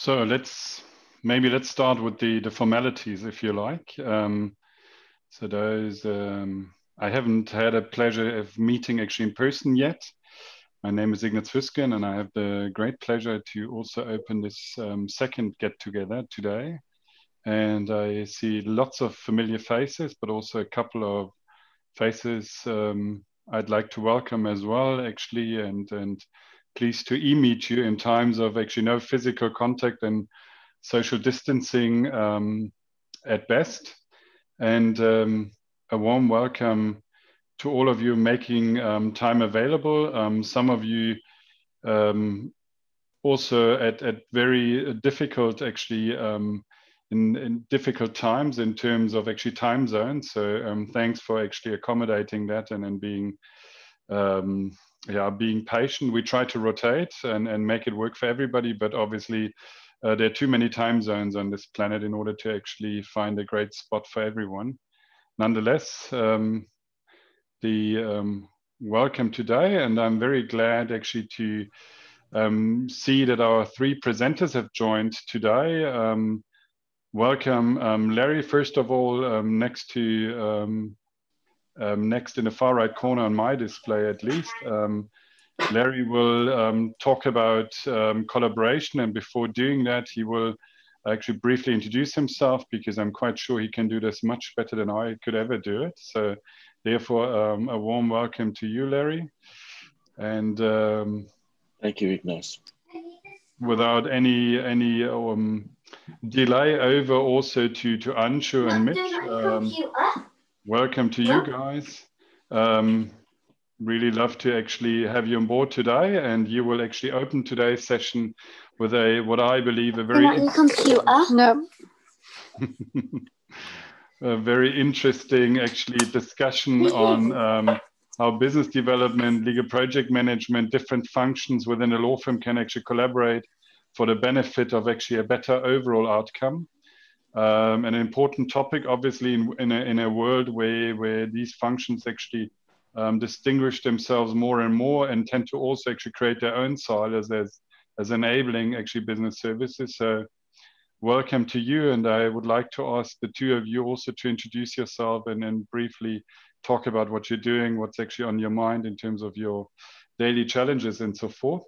So let's maybe let's start with the the formalities, if you like. Um, so those um, I haven't had a pleasure of meeting actually in person yet. My name is Ignaz Fuesgen, and I have the great pleasure to also open this um, second get together today. And I see lots of familiar faces, but also a couple of faces um, I'd like to welcome as well, actually, and and pleased to e-meet you in times of actually no physical contact and social distancing um, at best. And um, a warm welcome to all of you making um, time available. Um, some of you um, also at, at very difficult, actually, um, in, in, difficult times in terms of actually time zones. So thanks for actually accommodating that and, and being yeah, being patient. We try to rotate and, and make it work for everybody, but obviously uh, there are too many time zones on this planet in order to actually find a great spot for everyone. Nonetheless, um, the um, welcome today, and I'm very glad actually to um, see that our three presenters have joined today. Um, welcome, um, Larry. First of all, um, next to next in the far right corner on my display, at least. Larry will um, talk about um, collaboration, and before doing that, he will actually briefly introduce himself because I'm quite sure he can do this much better than I could ever do it. So, therefore, um, a warm welcome to you, Larry. And um, thank you, Ignaz. Without any any um, delay, over also to to Anshoo and Mitch. Um, welcome to you guys. Really love to actually have you on board today and you will actually open today's session with a what i believe a very not computer? No. a very interesting actually discussion on um, how business development legal project management different functions within a law firm can actually collaborate for the benefit of actually a better overall outcome um, an important topic obviously in, in, a, in a world where where these functions actually um, distinguish themselves more and more and tend to also actually create their own silos as, as enabling actually business services. So welcome to you. And I would like to ask the two of you also to introduce yourself and then briefly talk about what you're doing, what's actually on your mind in terms of your daily challenges and so forth.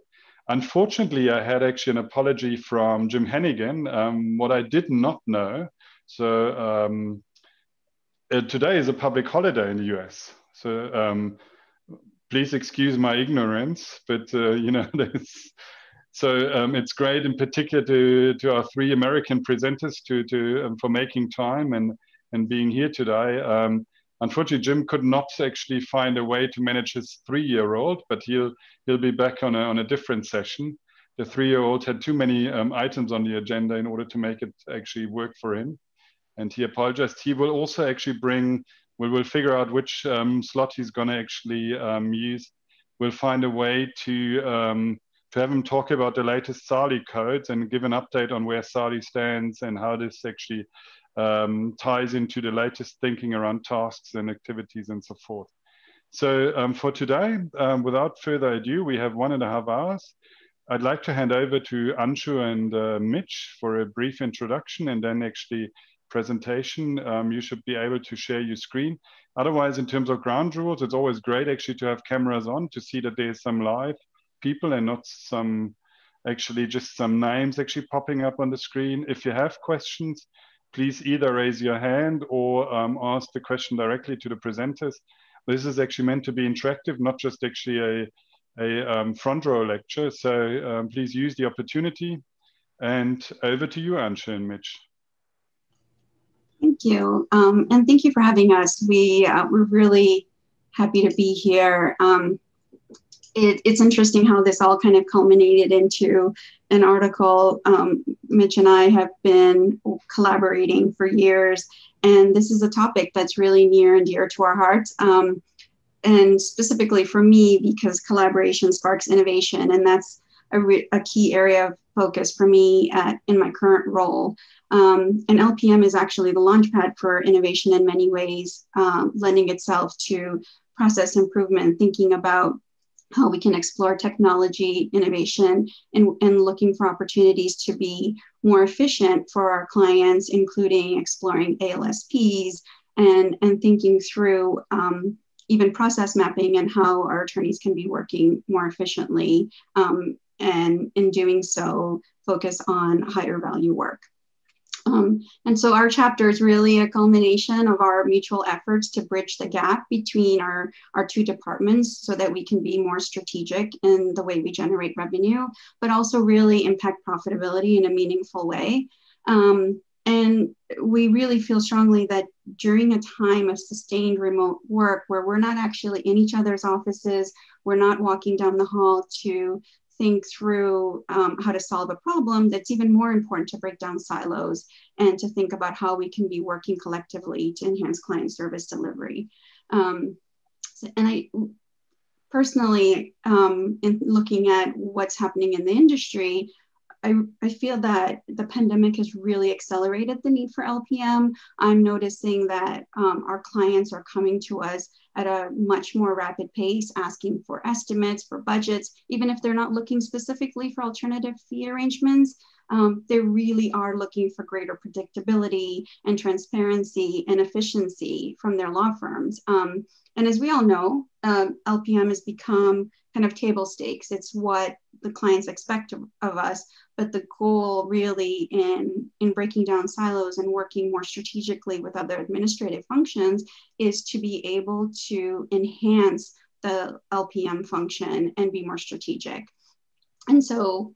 Unfortunately, I had actually an apology from Jim Hennigan. Um, what I did not know, so um, uh, today is a public holiday in the US. So um, please excuse my ignorance, but uh, you know, so um, it's great in particular to, to our three American presenters to, to um, for making time and, and being here today. Unfortunately, Jim could not actually find a way to manage his three-year-old, but he'll he'll be back on a, on a different session. The three-year-old had too many um, items on the agenda in order to make it actually work for him, and he apologized. He will also actually bring we will figure out which um, slot he's going to actually um, use. We'll find a way to um, to have him talk about the latest SALI codes and give an update on where SALI stands and how this actually um, ties into the latest thinking around tasks and activities and so forth. So um, for today, um, without further ado, we have one and a half hours. I'd like to hand over to Anshoo and uh, Mitch for a brief introduction and then actually presentation, um, you should be able to share your screen. Otherwise, in terms of ground rules, it's always great actually to have cameras on to see that there's some live people and not some actually just some names actually popping up on the screen. If you have questions, please either raise your hand or um, ask the question directly to the presenters. This is actually meant to be interactive, not just actually a, a um, front row lecture. So um, please use the opportunity. And over to you, Anshoo and Mitch. Thank you. Um, and thank you for having us. We, uh, we're really happy to be here. Um, it, it's interesting how this all kind of culminated into an article. Um, Mitch and I have been collaborating for years, and this is a topic that's really near and dear to our hearts. Um, and specifically for me, because collaboration sparks innovation, and that's a, re- a key area of focus for me at, in my current role. Um, and LPM is actually the launchpad for innovation in many ways, um, lending itself to process improvement, thinking about how we can explore technology innovation and, and looking for opportunities to be more efficient for our clients, including exploring ALSPs and, and thinking through um, even process mapping and how our attorneys can be working more efficiently. Um, and in doing so, focus on higher value work. Um, and so our chapter is really a culmination of our mutual efforts to bridge the gap between our, our two departments so that we can be more strategic in the way we generate revenue, but also really impact profitability in a meaningful way. Um, and we really feel strongly that during a time of sustained remote work where we're not actually in each other's offices, we're not walking down the hall to think through um, how to solve a problem, that's even more important to break down silos and to think about how we can be working collectively to enhance client service delivery. Um, and I personally, um, in looking at what's happening in the industry, I, I feel that the pandemic has really accelerated the need for LPM. I'm noticing that um, our clients are coming to us at a much more rapid pace, asking for estimates, for budgets, even if they're not looking specifically for alternative fee arrangements. Um, they really are looking for greater predictability and transparency and efficiency from their law firms. Um, and as we all know, uh, um, LPM has become kind of table stakes. It's what the clients expect of, of, us. But the goal really in, in breaking down silos and working more strategically with other administrative functions is to be able to enhance the LPM function and be more strategic. And so,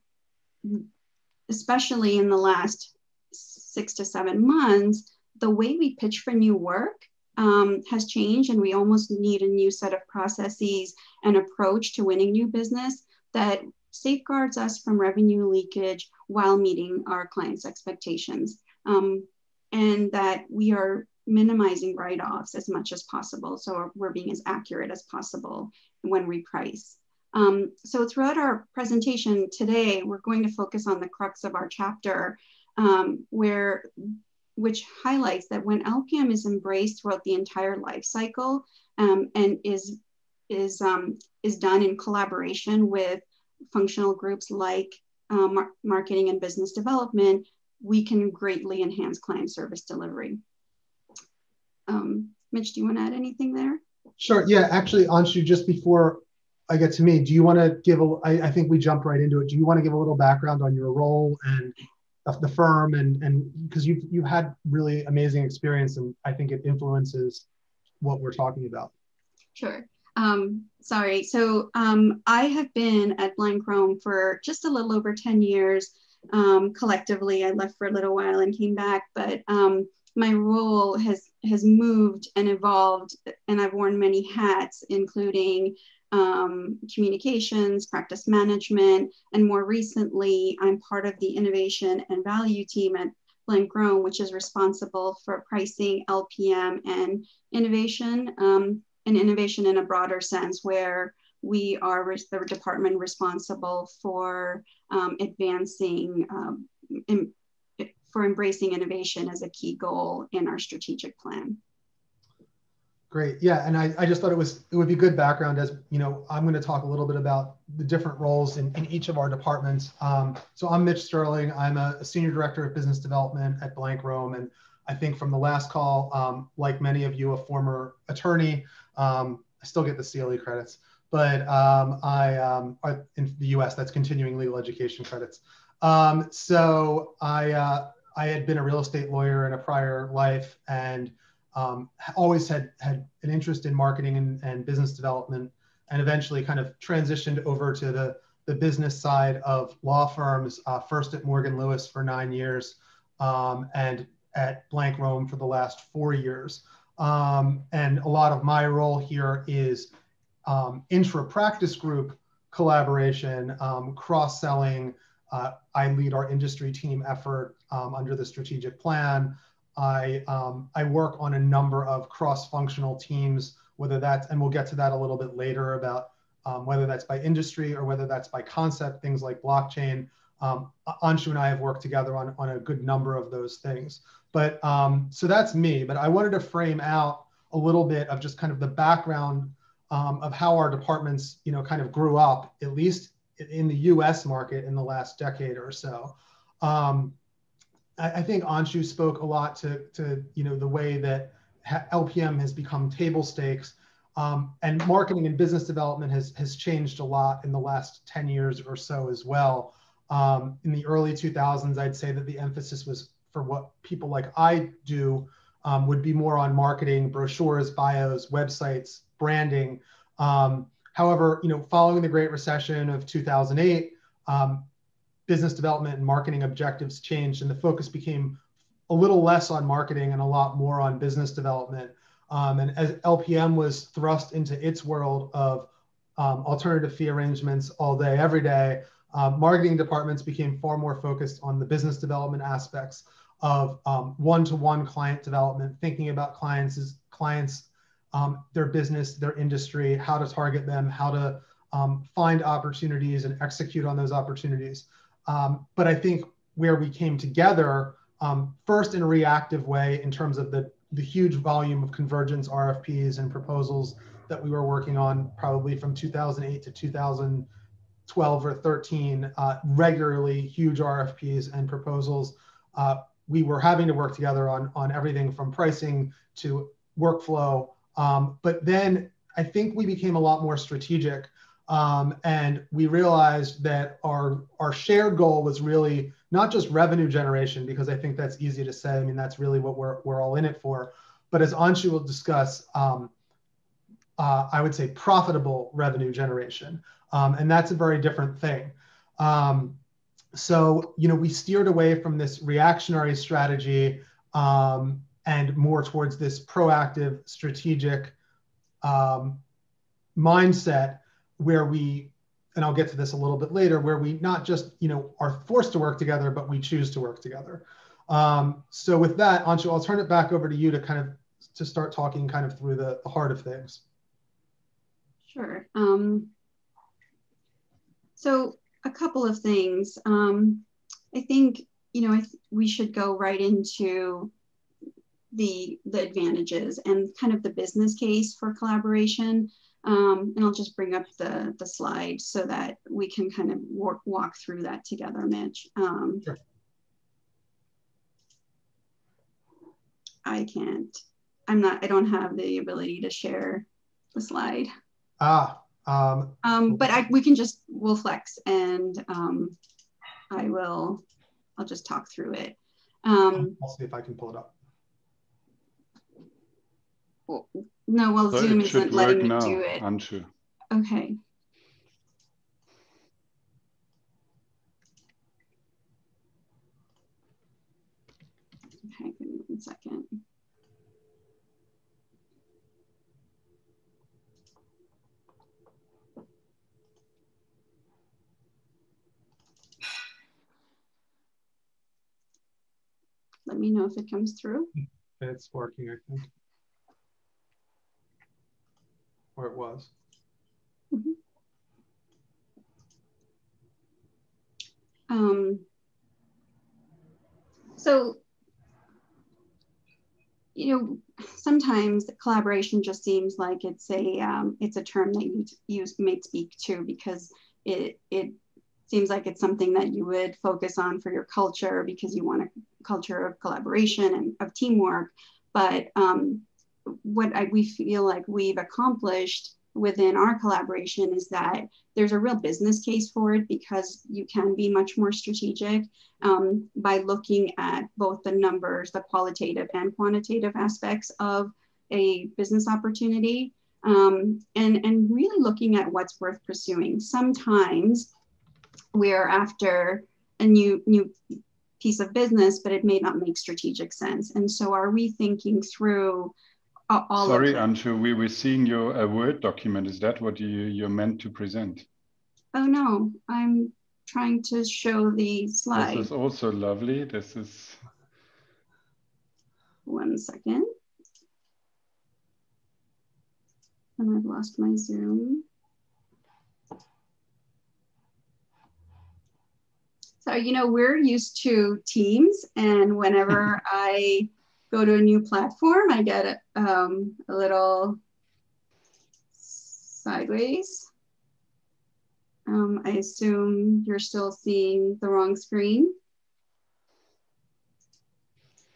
especially in the last six to seven months, the way we pitch for new work um, has changed, and we almost need a new set of processes and approach to winning new business that safeguards us from revenue leakage while meeting our clients' expectations, um, and that we are minimizing write-offs as much as possible. So we're being as accurate as possible when we price. Um, so throughout our presentation today, we're going to focus on the crux of our chapter, um, where which highlights that when LPM is embraced throughout the entire life cycle um, and is, is, um, is done in collaboration with functional groups like uh, mar marketing and business development, we can greatly enhance client service delivery. Um, Mitch, do you want to add anything there? Sure. Yeah, actually, Anshoo, just before I get to me, do you want to give a? I, I think we jump right into it. Do you want to give a little background on your role and of the firm and and because you've you had really amazing experience and I think it influences what we're talking about. Sure. Um, sorry. So um, I have been at Blank Rome for just a little over 10 years. Um, collectively, I left for a little while and came back, but um, my role has has moved and evolved, and I've worn many hats, including um, communications, practice management, and more recently, I'm part of the innovation and value team at Blank Rome, which is responsible for pricing, LPM, and innovation, um, and innovation in a broader sense, where we are the department responsible for um, advancing, um, in, for embracing innovation as a key goal in our strategic plan. Great. Yeah, and I, I just thought it was it would be good background as you know I'm going to talk a little bit about the different roles in, in each of our departments. Um, so I'm Mitch Sterling. I'm a, a, senior director of business development at Blank Rome, and I think from the last call, um, like many of you, a former attorney. Um, I still get the CLE credits, but um, I um, in the U.S. that's continuing legal education credits. Um, so I uh, I had been a real estate lawyer in a prior life and um, always had had an interest in marketing and, and business development, and eventually kind of transitioned over to the the business side of law firms. Uh, first at Morgan Lewis for nine years, um, and at Blank Rome for the last four years. Um, and a lot of my role here is um, intra practice group collaboration, um, cross selling. Uh, I lead our industry team effort um, under the strategic plan. I, um, I work on a number of cross-functional teams, whether that's, and we'll get to that a little bit later about um, whether that's by industry or whether that's by concept, things like blockchain. Um, Anshoo and I have worked together on, on a good number of those things. But um, so that's me, but I wanted to frame out a little bit of just kind of the background um, of how our departments, you know, kind of grew up, at least in the U.S. market in the last decade or so. Um, I, I, think Anshoo spoke a lot to, to you know, the way that LPM has become table stakes. Um, and marketing and business development has, has changed a lot in the last 10 years or so as well. Um, in the early 2000s, I'd say that the emphasis was for what people like I do um, would be more on marketing, brochures, bios, websites, branding. Um, however, you know, following the Great Recession of 2008, um, business development and marketing objectives changed, and the focus became a little less on marketing and a lot more on business development. Um, and as LPM was thrust into its world of um, alternative fee arrangements all day, every day, uh, marketing departments became far more focused on the business development aspects of um, one-to-one client development, thinking about clients, clients, um, their business, their industry, how to target them, how to um, find opportunities and execute on those opportunities. Um, but I think where we came together, um, first in a reactive way in terms of the, the huge volume of convergence RFPs and proposals that we were working on probably from 2008 to 2012 or 13, uh, regularly huge RFPs and proposals. Uh, we were having to work together on, on everything from pricing to workflow. Um, but then I think we became a lot more strategic um, and we realized that our, our shared goal was really not just revenue generation, because I think that's easy to say. I mean, that's really what we're, we're all in it for. But as Anshoo will discuss, um, uh, I would say profitable revenue generation. Um, and that's a very different thing. Um, so, you know, we steered away from this reactionary strategy um, and more towards this proactive, strategic um, mindset where we, and I'll get to this a little bit later, where we not just, you know, are forced to work together, but we choose to work together. Um, so with that, Anshoo, I'll turn it back over to you to kind of to start talking kind of through the, the heart of things. Sure. Um, so a couple of things. Um, I think you know th we should go right into the the advantages and kind of the business case for collaboration. Um, and I'll just bring up the the slide so that we can kind of walk walk through that together, Mitch. Um, sure. I can't. I'm not. I don't have the ability to share the slide. Ah, um, um, but I, we can just, we'll flex and um, I will, I'll just talk through it. Um, I'll see if I can pull it up. Well, no, well, so Zoom isn't letting me now, do it. Anshoo. Okay. Okay, give me one second. Let me know if it comes through. It's working, I think. Or it was. Mm -hmm. Um, so, you know, sometimes collaboration just seems like it's a um, it's a term that you use may speak to because it it seems like it's something that you would focus on for your culture because you want a culture of collaboration and of teamwork. But um, what I, we feel like we've accomplished within our collaboration is that there's a real business case for it because you can be much more strategic um, by looking at both the numbers, the qualitative and quantitative aspects of a business opportunity, um, and, and really looking at what's worth pursuing. Sometimes we're after a new new piece of business, but it may not make strategic sense. And so, are we thinking through all? Sorry, Anshoo, we were seeing your a Word document. Is that what you you're meant to present? Oh no, I'm trying to show the slide. This is also lovely. This is. One second. And I've lost my Zoom. So, you know, we're used to Teams, and whenever I go to a new platform, I get um, a little sideways. Um, I assume you're still seeing the wrong screen.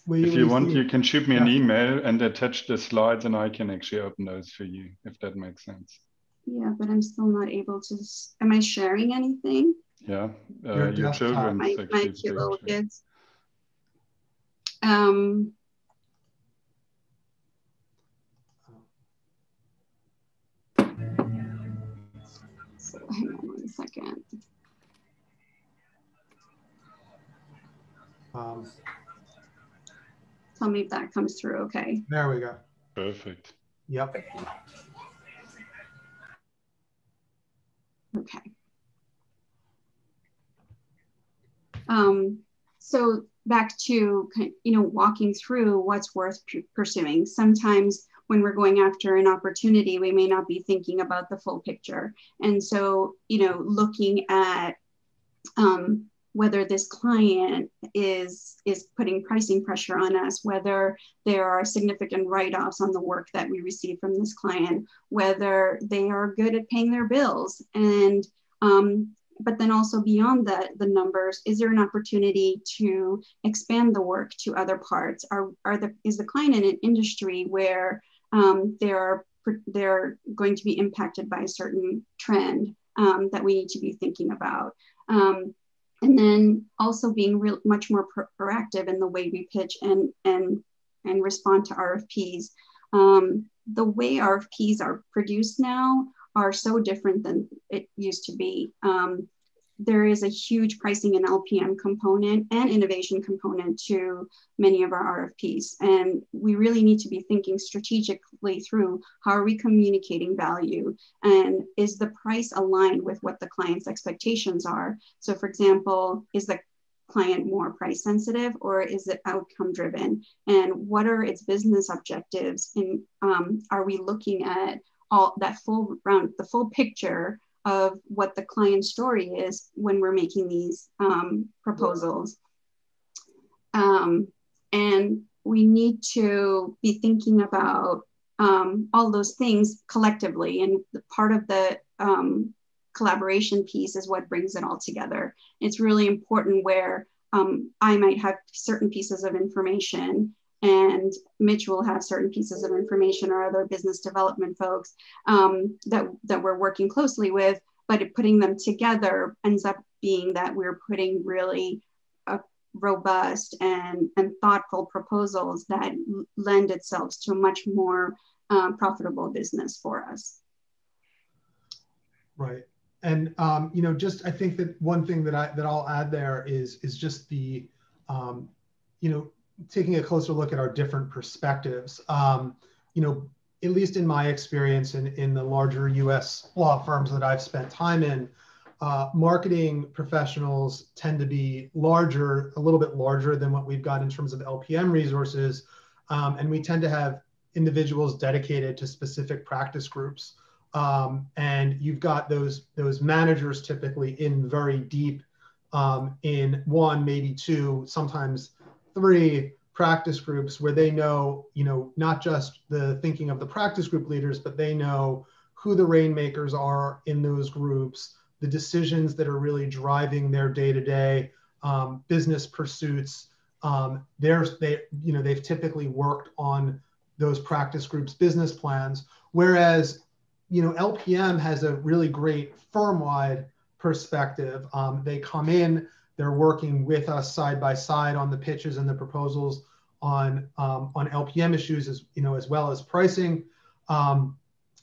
if you want, you can shoot me yeah. an email and attach the slides and I can actually open those for you, if that makes sense. Yeah, but I'm still not able to. Am I sharing anything? Yeah, uh, your, your children. My, my cute little kids. Um, so hang on one second. Um, Tell me if that comes through okay. There we go. Perfect. Yep. Okay. Um, so back to you know walking through what's worth pursuing. Sometimes when we're going after an opportunity, we may not be thinking about the full picture, and so you know looking at um, whether this client is is putting pricing pressure on us whether there are significant write-offs on the work that we receive from this client whether they are good at paying their bills and um, but then also beyond the, the numbers is there an opportunity to expand the work to other parts are, are the is the client in an industry where um, they're they're going to be impacted by a certain trend um, that we need to be thinking about um, and then also being real, much more pro- proactive in the way we pitch and and and respond to RFPs. Um, the way RFPs are produced now are so different than it used to be. Um, there is a huge pricing and LPM component and innovation component to many of our RFPs. And we really need to be thinking strategically through how are we communicating value and is the price aligned with what the client's expectations are? So, for example, is the client more price sensitive or is it outcome driven? And what are its business objectives? And um, are we looking at all that full round, the full picture of what the client story is when we're making these um, proposals. Um, and we need to be thinking about um, all those things collectively. And part of the um, collaboration piece is what brings it all together. It's really important where um, I might have certain pieces of information and Mitch will have certain pieces of information or other business development folks um, that, that we're working closely with, but putting them together ends up being that we're putting really robust and, and thoughtful proposals that lend itself to a much more um, profitable business for us. Right. And um, you know, just I think that one thing that I that I'll add there is is just the um, you know taking a closer look at our different perspectives. Um, you know, at least in my experience in, in the larger US law firms that I've spent time in, uh, marketing professionals tend to be larger, a little bit larger than what we've got in terms of LPM resources. Um, and we tend to have individuals dedicated to specific practice groups. Um, and you've got those, those managers typically in very deep um, in one, maybe two, sometimes three practice groups where they know, you know, not just the thinking of the practice group leaders, but they know who the rainmakers are in those groups, the decisions that are really driving their day-to-day um, business pursuits. Um, they, you know, they've typically worked on those practice groups business plans, whereas, you know, LPM has a really great firm-wide perspective. Um, they come in, they're working with us side by side on the pitches and the proposals on um, on LPM issues as you know as well as pricing, um,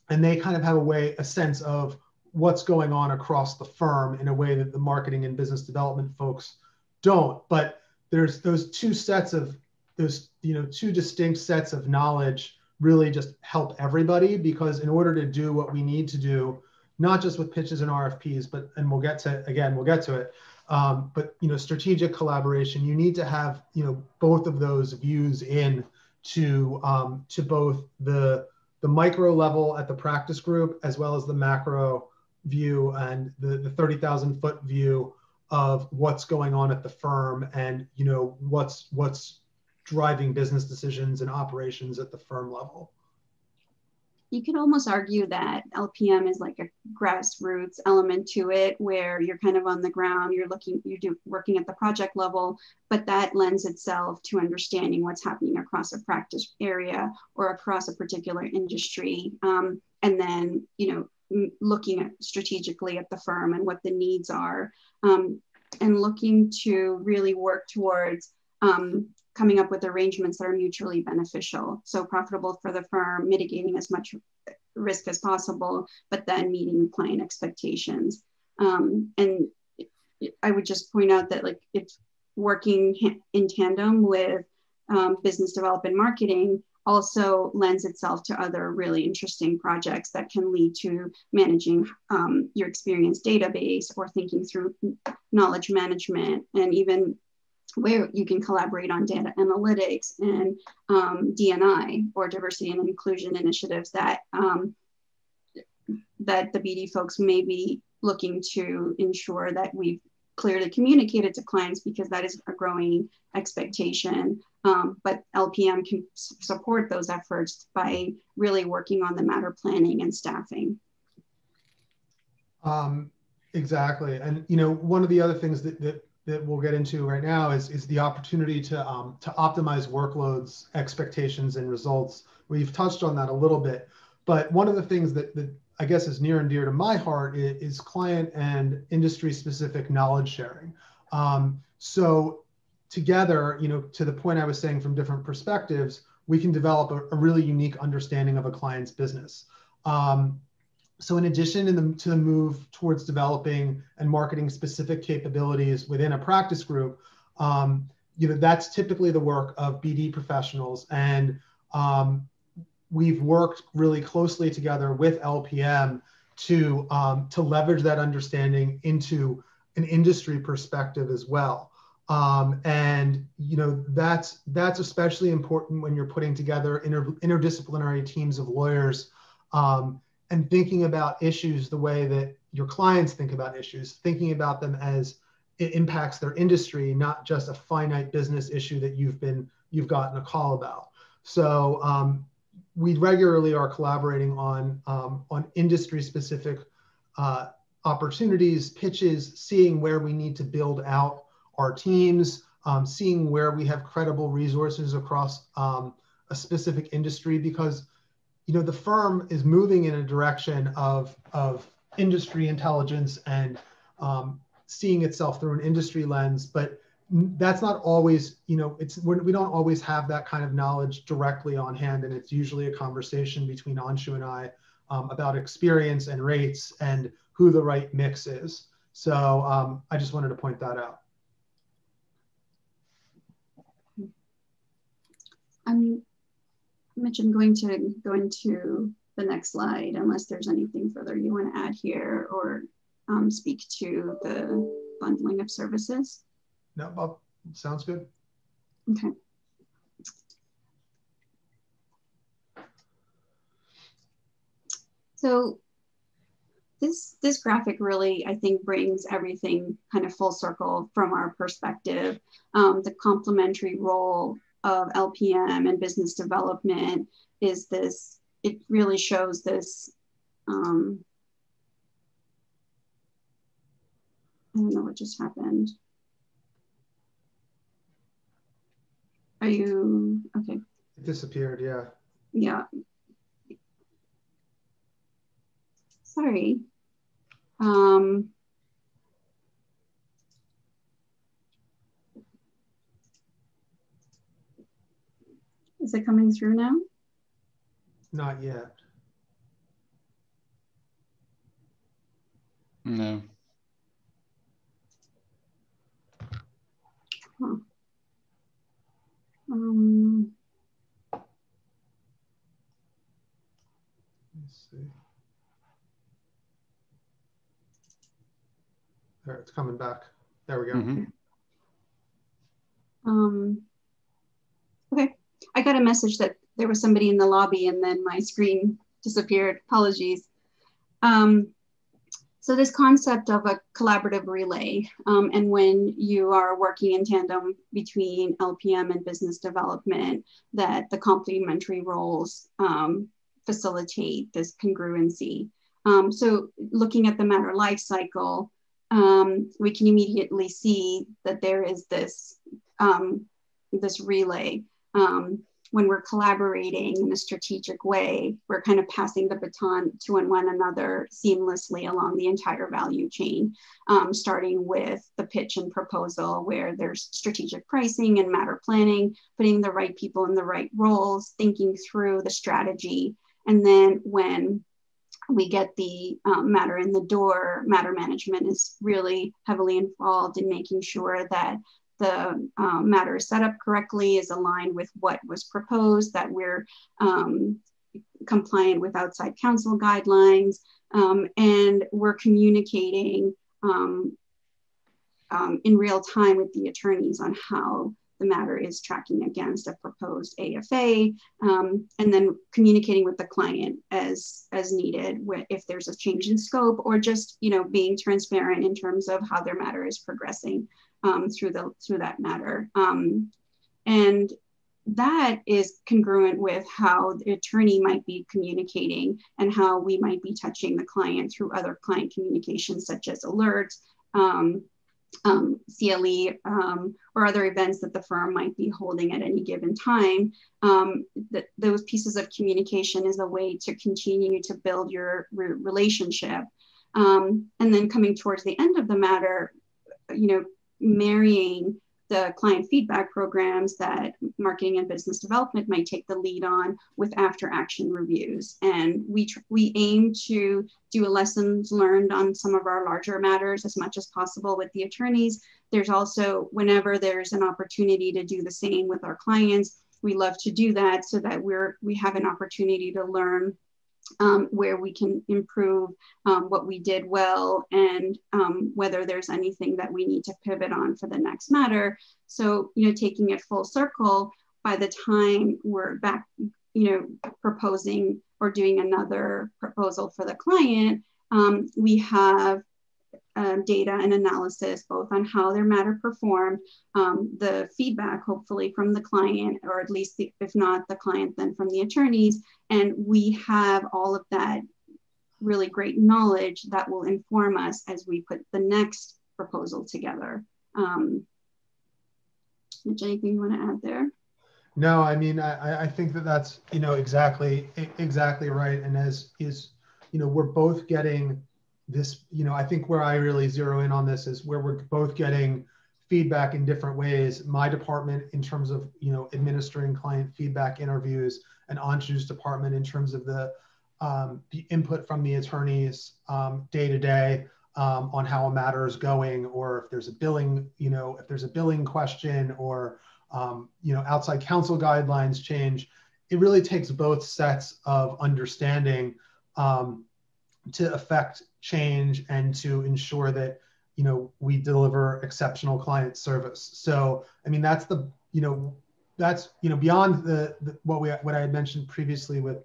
and they kind of have a way a sense of what's going on across the firm in a way that the marketing and business development folks don't. But there's those two sets of those you know two distinct sets of knowledge really just help everybody because in order to do what we need to do not just with pitches and RFPs, but and we'll get to again, we'll get to it. Um, but you know, strategic collaboration, you need to have you know both of those views in to um, to both the the micro level at the practice group as well as the macro view and the, the 30,000 foot view of what's going on at the firm and you know what's what's driving business decisions and operations at the firm level. You could almost argue that LPM is like a grassroots element to it, where you're kind of on the ground, you're looking, you're do, working at the project level, but that lends itself to understanding what's happening across a practice area or across a particular industry, um, and then you know looking at strategically at the firm and what the needs are, um, and looking to really work towards um, coming up with arrangements that are mutually beneficial. So profitable for the firm, mitigating as much risk as possible, but then meeting client expectations. Um, and I would just point out that like it's working in tandem with um, business development marketing also lends itself to other really interesting projects that can lead to managing um, your experience database or thinking through knowledge management and even where you can collaborate on data analytics and um, DNI or diversity and inclusion initiatives that um, that the BD folks may be looking to ensure that we've clearly communicated to clients because that is a growing expectation. Um, but LPM can support those efforts by really working on the matter planning and staffing. Um, exactly. And, you know, one of the other things that, that that we'll get into right now is, is the opportunity to, um, to optimize workloads, expectations, and results. We've touched on that a little bit, but one of the things that, that I guess is near and dear to my heart is, is client and industry specific knowledge sharing. Um, so together, you know, to the point I was saying from different perspectives, we can develop a, a really unique understanding of a client's business. Um, so in addition the, to the move towards developing and marketing specific capabilities within a practice group, um, you know, that's typically the work of BD professionals. And um, we've worked really closely together with LPM to, um, to leverage that understanding into an industry perspective as well. Um, and you know that's that's especially important when you're putting together inter, interdisciplinary teams of lawyers um, and thinking about issues the way that your clients think about issues, thinking about them as it impacts their industry, not just a finite business issue that you've been you've gotten a call about. So um, we regularly are collaborating on um, on industry specific uh, opportunities, pitches, seeing where we need to build out our teams, um, seeing where we have credible resources across um, a specific industry because you know the firm is moving in a direction of of industry intelligence and um, seeing itself through an industry lens but that's not always you know it's we do not always have that kind of knowledge directly on hand and it's usually a conversation between anshoo and i um, about experience and rates and who the right mix is. So um, i just wanted to point that out. I'm Mitch, I'm going to go into the next slide unless there's anything further you want to add here or um, speak to the bundling of services. No, Bob, sounds good. Okay. So this this graphic really, I think, brings everything kind of full circle from our perspective. Um, the complementary role of LPM and business development is this, it really shows this, um, I don't know what just happened. Are you, okay. It disappeared, yeah. Yeah. Sorry. Um, Is it coming through now? Not yet. No. Huh. Um, Let's see. There, it's coming back. There we go. Mm -hmm. Um, okay. I got a message that there was somebody in the lobby and then my screen disappeared. Apologies. Um, so this concept of a collaborative relay, um, and when you are working in tandem between LPM and business development, that the complementary roles um, facilitate this congruency. Um, so looking at the matter life cycle, um, we can immediately see that there is this, um, this relay. Um, when we're collaborating in a strategic way, we're kind of passing the baton to one another seamlessly along the entire value chain, um, starting with the pitch and proposal, where there's strategic pricing and matter planning, putting the right people in the right roles, thinking through the strategy. And then when we get the um, matter in the door, matter management is really heavily involved in making sure that the um, matter is set up correctly, is aligned with what was proposed, that we're um, compliant with outside counsel guidelines, um, and we're communicating um, um, in real time with the attorneys on how the matter is tracking against a proposed AFA, um, and then communicating with the client as as needed if there's a change in scope, or just you know being transparent in terms of how their matter is progressing um, through the through that matter. Um, and that is congruent with how the attorney might be communicating and how we might be touching the client through other client communications such as alerts, um, um, CLE, um, or other events that the firm might be holding at any given time. Um, that those pieces of communication is a way to continue to build your re relationship. Um, and then coming towards the end of the matter, you know, marrying the client feedback programs that marketing and business development might take the lead on with after action reviews. And we, we aim to do a lessons learned on some of our larger matters as much as possible with the attorneys. There's also, whenever there's an opportunity to do the same with our clients, we love to do that so that we're, we have an opportunity to learn um, where we can improve um, what we did well and um, whether there's anything that we need to pivot on for the next matter. So, you know, taking it full circle, by the time we're back, you know, proposing or doing another proposal for the client, um, we have um, data and analysis, both on how their matter performed, um, the feedback, hopefully from the client, or at least the, if not the client, then from the attorneys. And we have all of that really great knowledge that will inform us as we put the next proposal together. Um, Mitch, anything you want to add there? No, I mean, I, I think that that's, you know, exactly, exactly right. And as is, you know, we're both getting this, you know, I think where I really zero in on this is where we're both getting feedback in different ways. My department in terms of, you know, administering client feedback interviews and Anshoo's department in terms of the, um, the input from the attorneys um, day to day um, on how a matter is going, or if there's a billing, you know, if there's a billing question or, um, you know, outside counsel guidelines change, it really takes both sets of understanding to affect change and to ensure that you know we deliver exceptional client service. So i mean that's the you know that's you know beyond the, the what we what i had mentioned previously with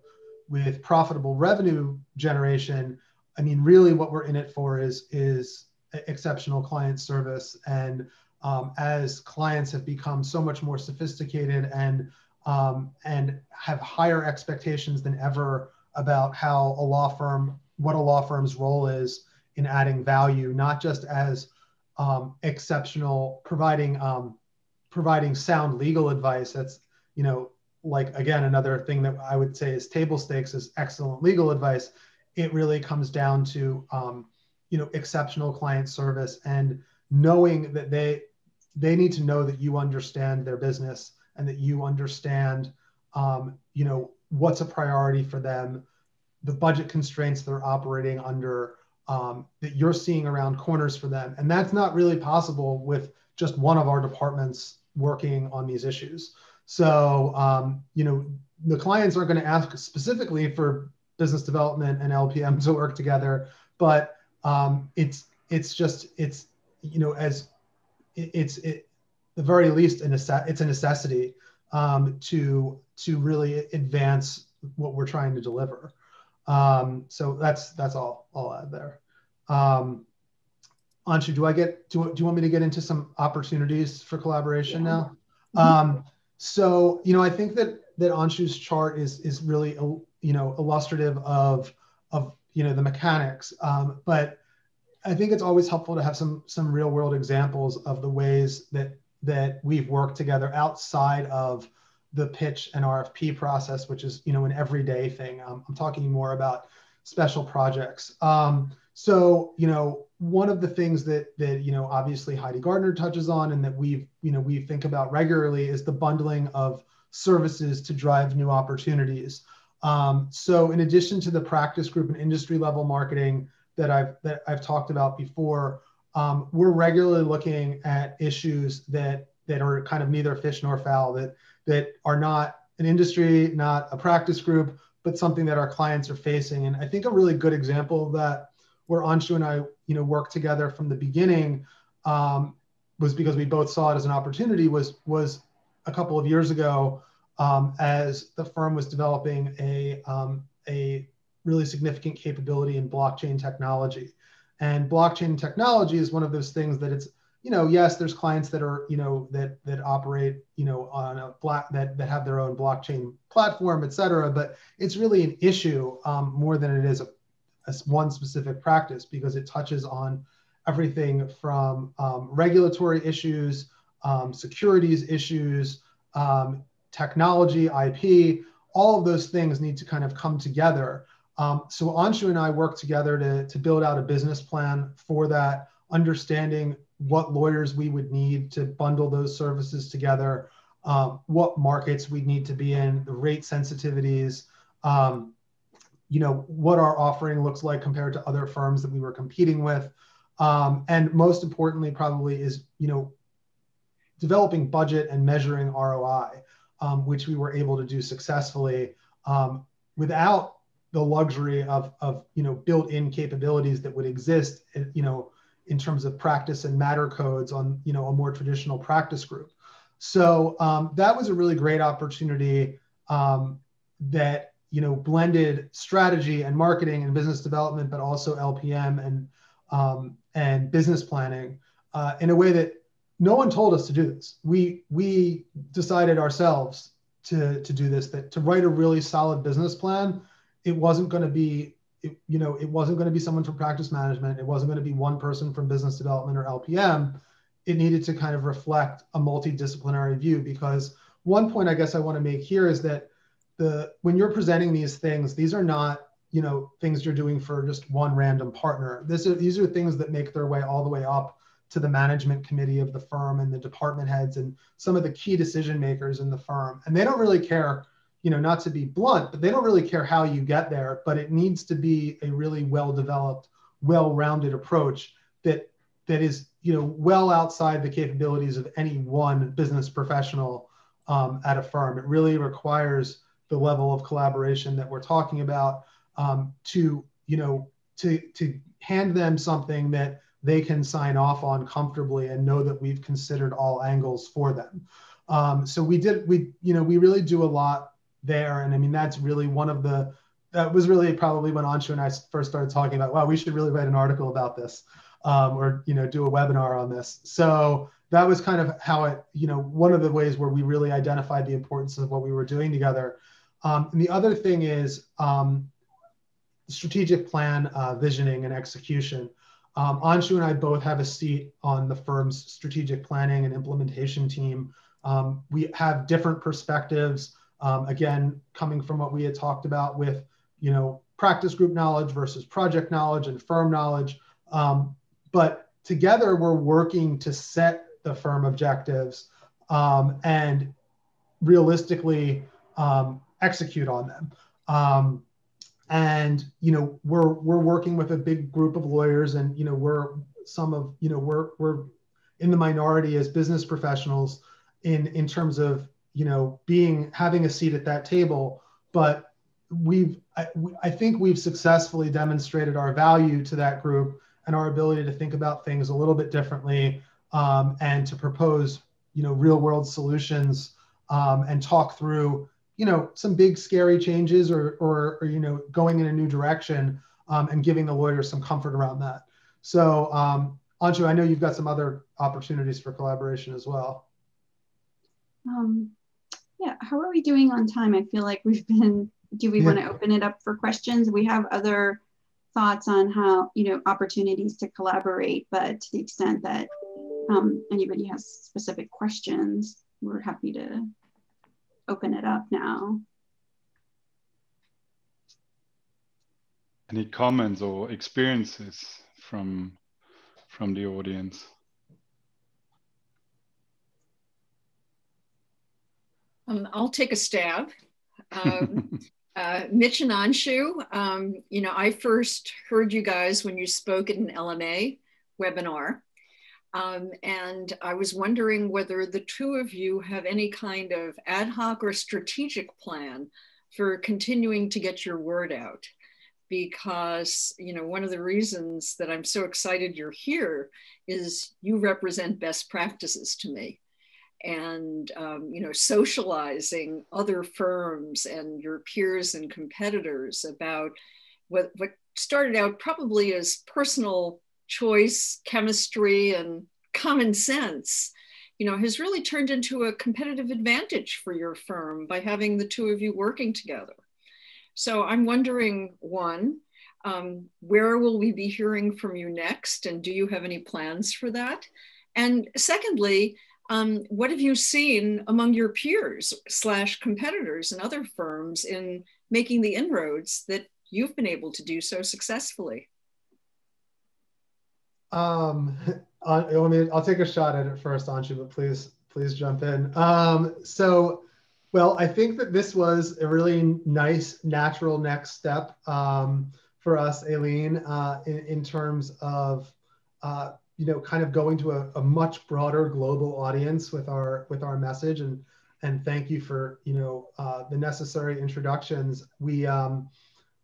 with profitable revenue generation i mean really what we're in it for is is exceptional client service. And um, as clients have become so much more sophisticated and um, and have higher expectations than ever about how a law firm what a law firm's role is in adding value, not just as um, exceptional providing um, providing sound legal advice. That's you know like again another thing that I would say is table stakes is excellent legal advice. It really comes down to um, you know exceptional client service and knowing that they they need to know that you understand their business and that you understand um, you know what's a priority for them the budget constraints they're operating under um, that you're seeing around corners for them. And that's not really possible with just one of our departments working on these issues. So, um, you know, the clients aren't going to ask specifically for business development and LPM to work together, but um, it's it's just it's you know as it, it's it, the very least a an it's a necessity um, to to really advance what we're trying to deliver. Um, so that's that's all I'll add there. Um, Anshoo, do I get do, do you want me to get into some opportunities for collaboration yeah. now? Um, so you know, I think that that Anshoo's chart is is really you know illustrative of of you know the mechanics um, but i think it's always helpful to have some some real world examples of the ways that that we've worked together outside of the pitch and rfp process which is you know an everyday thing. Um, i'm talking more about special projects. Um, so you know one of the things that that you know obviously heidi gardner touches on and that we've you know we think about regularly is the bundling of services to drive new opportunities. Um, so in addition to the practice group and industry level marketing that I've that I've talked about before, um, we're regularly looking at issues that that are kind of neither fish nor fowl that that are not an industry, not a practice group, but something that our clients are facing. And I think a really good example that, where Anshoo and I, you know, worked together from the beginning, um, was because we both saw it as an opportunity. Was was a couple of years ago um, as the firm was developing a, um, a really significant capability in blockchain technology. And blockchain technology is one of those things that it's, you know, yes, there's clients that are, you know, that that operate, you know, on a black that that have their own blockchain platform, et cetera. But it's really an issue um, more than it is a, a, one specific practice because it touches on everything from um, regulatory issues, um, securities issues, um, technology, IP, all of those things need to kind of come together. Um, so Anshoo and I work together to, to build out a business plan for that, understanding what lawyers we would need to bundle those services together, um, what markets we'd need to be in, the rate sensitivities, um, you know, what our offering looks like compared to other firms that we were competing with. Um, and most importantly, probably is, you know, developing budget and measuring ROI um, which we were able to do successfully um, without the luxury of, of you know built-in capabilities that would exist you know in terms of practice and matter codes on you know a more traditional practice group so um, that was a really great opportunity um, that you know blended strategy and marketing and business development but also lpm and um, and business planning uh, in a way that no one told us to do this. We we decided ourselves to to do this. That to write a really solid business plan, it wasn't going to be it, you know it wasn't going to be someone from practice management. It wasn't going to be one person from business development or LPM. It needed to kind of reflect a multidisciplinary view because one point I guess I want to make here is that the when you're presenting these things, these are not you know things you're doing for just one random partner. This are, these are things that make their way all the way up to the management committee of the firm and the department heads and some of the key decision makers in the firm. And they don't really care, you know, not to be blunt, but they don't really care how you get there, but it needs to be a really well developed, well rounded approach that that is, you know, well outside the capabilities of any one business professional um, at a firm. It really requires the level of collaboration that we're talking about um, to, you know, to to hand them something that they can sign off on comfortably and know that we've considered all angles for them. Um, so we did, we, you know, we really do a lot there. And I mean, that's really one of the, that was really probably when Anshoo and I first started talking about, wow, we should really write an article about this um, or, you know, do a webinar on this. So that was kind of how it, you know, one of the ways where we really identified the importance of what we were doing together. Um, and the other thing is um, strategic plan uh, visioning and execution. Um, Anshoo and I both have a seat on the firm's strategic planning and implementation team. Um, we have different perspectives. Um, again, coming from what we had talked about with, you know, practice group knowledge versus project knowledge and firm knowledge. Um, but together, we're working to set the firm objectives um, and realistically um, execute on them and you know we're we're working with a big group of lawyers and you know we're some of you know we're we're in the minority as business professionals in in terms of you know being having a seat at that table but we've I, I think we've successfully demonstrated our value to that group and our ability to think about things a little bit differently um, and to propose you know real world solutions um, and talk through you know some big scary changes or or, or you know going in a new direction um, and giving the lawyers some comfort around that so um, Anshoo, I know you've got some other opportunities for collaboration as well. Um, yeah, how are we doing on time? I feel like we've been do we yeah. want to open it up for questions? We have other thoughts on how, you know, opportunities to collaborate, but to the extent that um, anybody has specific questions, we're happy to open it up now. Any comments or experiences from from the audience? Um, I'll take a stab. Um, uh, Mitch and Anshoo, um, you know, I first heard you guys when you spoke at an LMA webinar. Um, and I was wondering whether the two of you have any kind of ad hoc or strategic plan for continuing to get your word out. Because, you know, one of the reasons that I'm so excited you're here is you represent best practices to me and um, you know socializing other firms and your peers and competitors about what, what started out probably as personal choice chemistry and common sense you know has really turned into a competitive advantage for your firm by having the two of you working together. So i'm wondering one um, where will we be hearing from you next and do you have any plans for that? And secondly um, what have you seen among your peers slash competitors and other firms in making the inroads that you've been able to do so successfully? Um, uh, I, me, I'll take a shot at it first, Anshoo, but please, please jump in. Um, so, well, I think that this was a really nice, natural next step um, for us, Aileen, uh, in, in terms of uh, you know, kind of going to a, a much broader global audience with our with our message. And and thank you for you know uh, the necessary introductions. We um,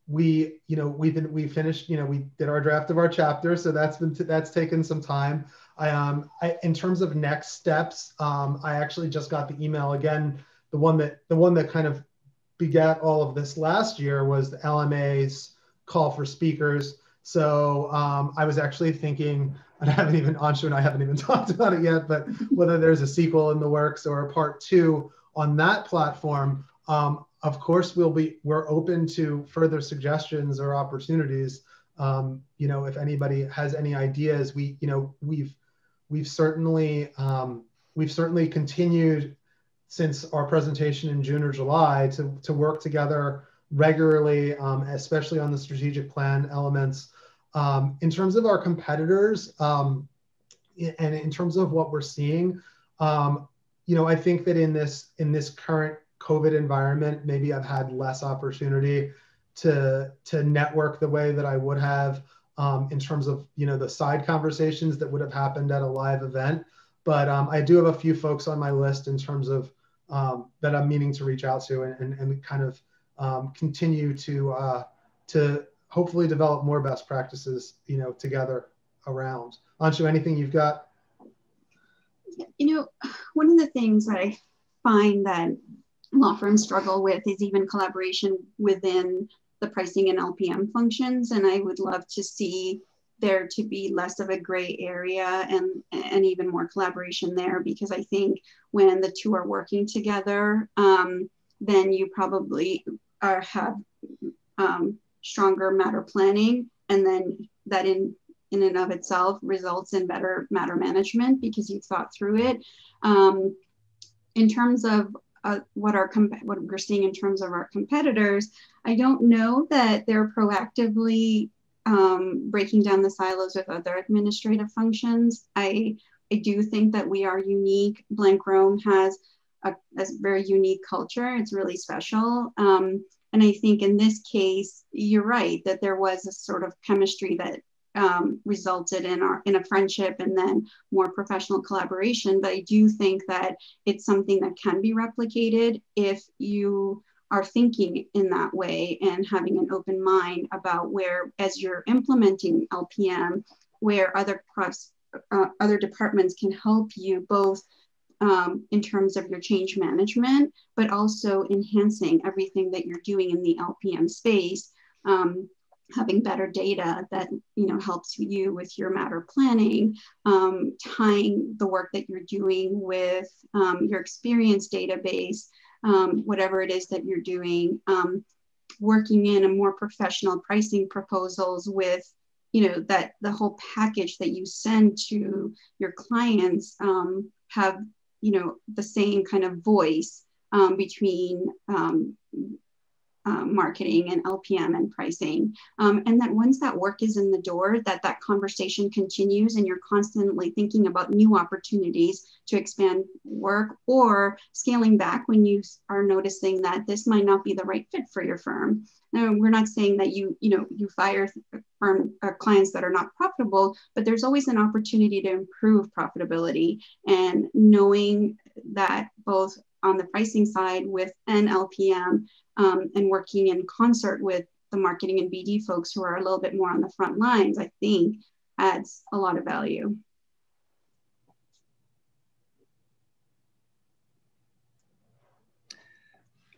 we you know we've been we finished you know we did our draft of our chapter, so that's been that's taken some time. I um I, in terms of next steps, um, I actually just got the email again. The one that the one that kind of begat all of this last year was the LMA's call for speakers. So um, I was actually thinking I haven't even Anshoo and I haven't even talked about it yet, but whether there's a sequel in the works or a part two on that platform, um, of course we'll be we're open to further suggestions or opportunities. Um, you know, if anybody has any ideas, we you know we've we've certainly um, we've certainly continued since our presentation in June or July to to work together regularly, um, especially on the strategic plan elements. Um, in terms of our competitors, um, and in terms of what we're seeing, um, you know, I think that in this in this current COVID environment, maybe I've had less opportunity to to network the way that I would have um, in terms of you know the side conversations that would have happened at a live event. But um, I do have a few folks on my list in terms of um, that I'm meaning to reach out to and, and, and kind of continue to uh, to hopefully develop more best practices, you know, together around. Anshoo, anything you've got? You know, one of the things that I find that law firms struggle with is even collaboration within the pricing and LPM functions. And I would love to see there to be less of a gray area and, and even more collaboration there because I think when the two are working together, um, then you probably are, have um, stronger matter planning and then that in in and of itself results in better matter management because you've thought through it. Um, in terms of uh, what our comp- what we're seeing in terms of our competitors i don't know that they're proactively um, breaking down the silos with other administrative functions. I i do think that we are unique. Blank rome has a, a very unique culture. It's really special. Um, and I think in this case, you're right that there was a sort of chemistry that um, resulted in our in a friendship and then more professional collaboration. But I do think that it's something that can be replicated if you are thinking in that way and having an open mind about where, as you're implementing LPM, where other cross, uh, other departments can help you both um, in terms of your change management, but also enhancing everything that you're doing in the LPM space. Um, having better data that you know helps you with your matter planning um, tying the work that you're doing with um, your experience database um, whatever it is that you're doing um, working in a more professional pricing proposals with you know that the whole package that you send to your clients um, have you know the same kind of voice um, between um, um, marketing and LPM and pricing. Um, and that once that work is in the door, that that conversation continues and you're constantly thinking about new opportunities to expand work or scaling back when you are noticing that this might not be the right fit for your firm. Now, we're not saying that you, you know, you fire firm uh, clients that are not profitable, but there's always an opportunity to improve profitability and knowing that both on the pricing side with an LPM um, and working in concert with the marketing and BD folks who are a little bit more on the front lines, I think adds a lot of value.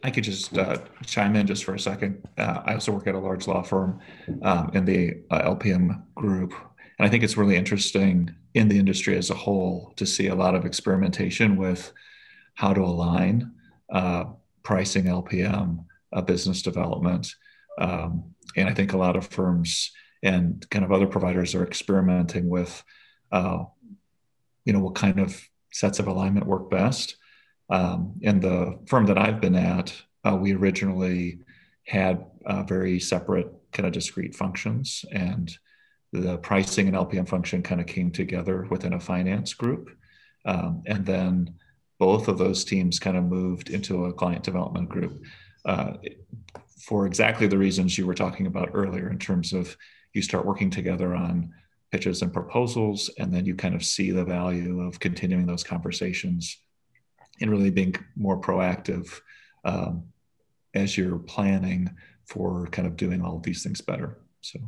I could just uh, chime in just for a second. Uh, I also work at a large law firm um, in the uh, LPM group. And I think it's really interesting in the industry as a whole to see a lot of experimentation with how to align uh, pricing LPM uh, business development. Um, and I think a lot of firms and kind of other providers are experimenting with, uh, you know, what kind of sets of alignment work best. Um, in the firm that I've been at, uh, we originally had uh, very separate kind of discrete functions, and the pricing and LPM function kind of came together within a finance group. Um, and then both of those teams kind of moved into a client development group uh, for exactly the reasons you were talking about earlier in terms of you start working together on pitches and proposals and then you kind of see the value of continuing those conversations and really being more proactive um, as you're planning for kind of doing all of these things better so.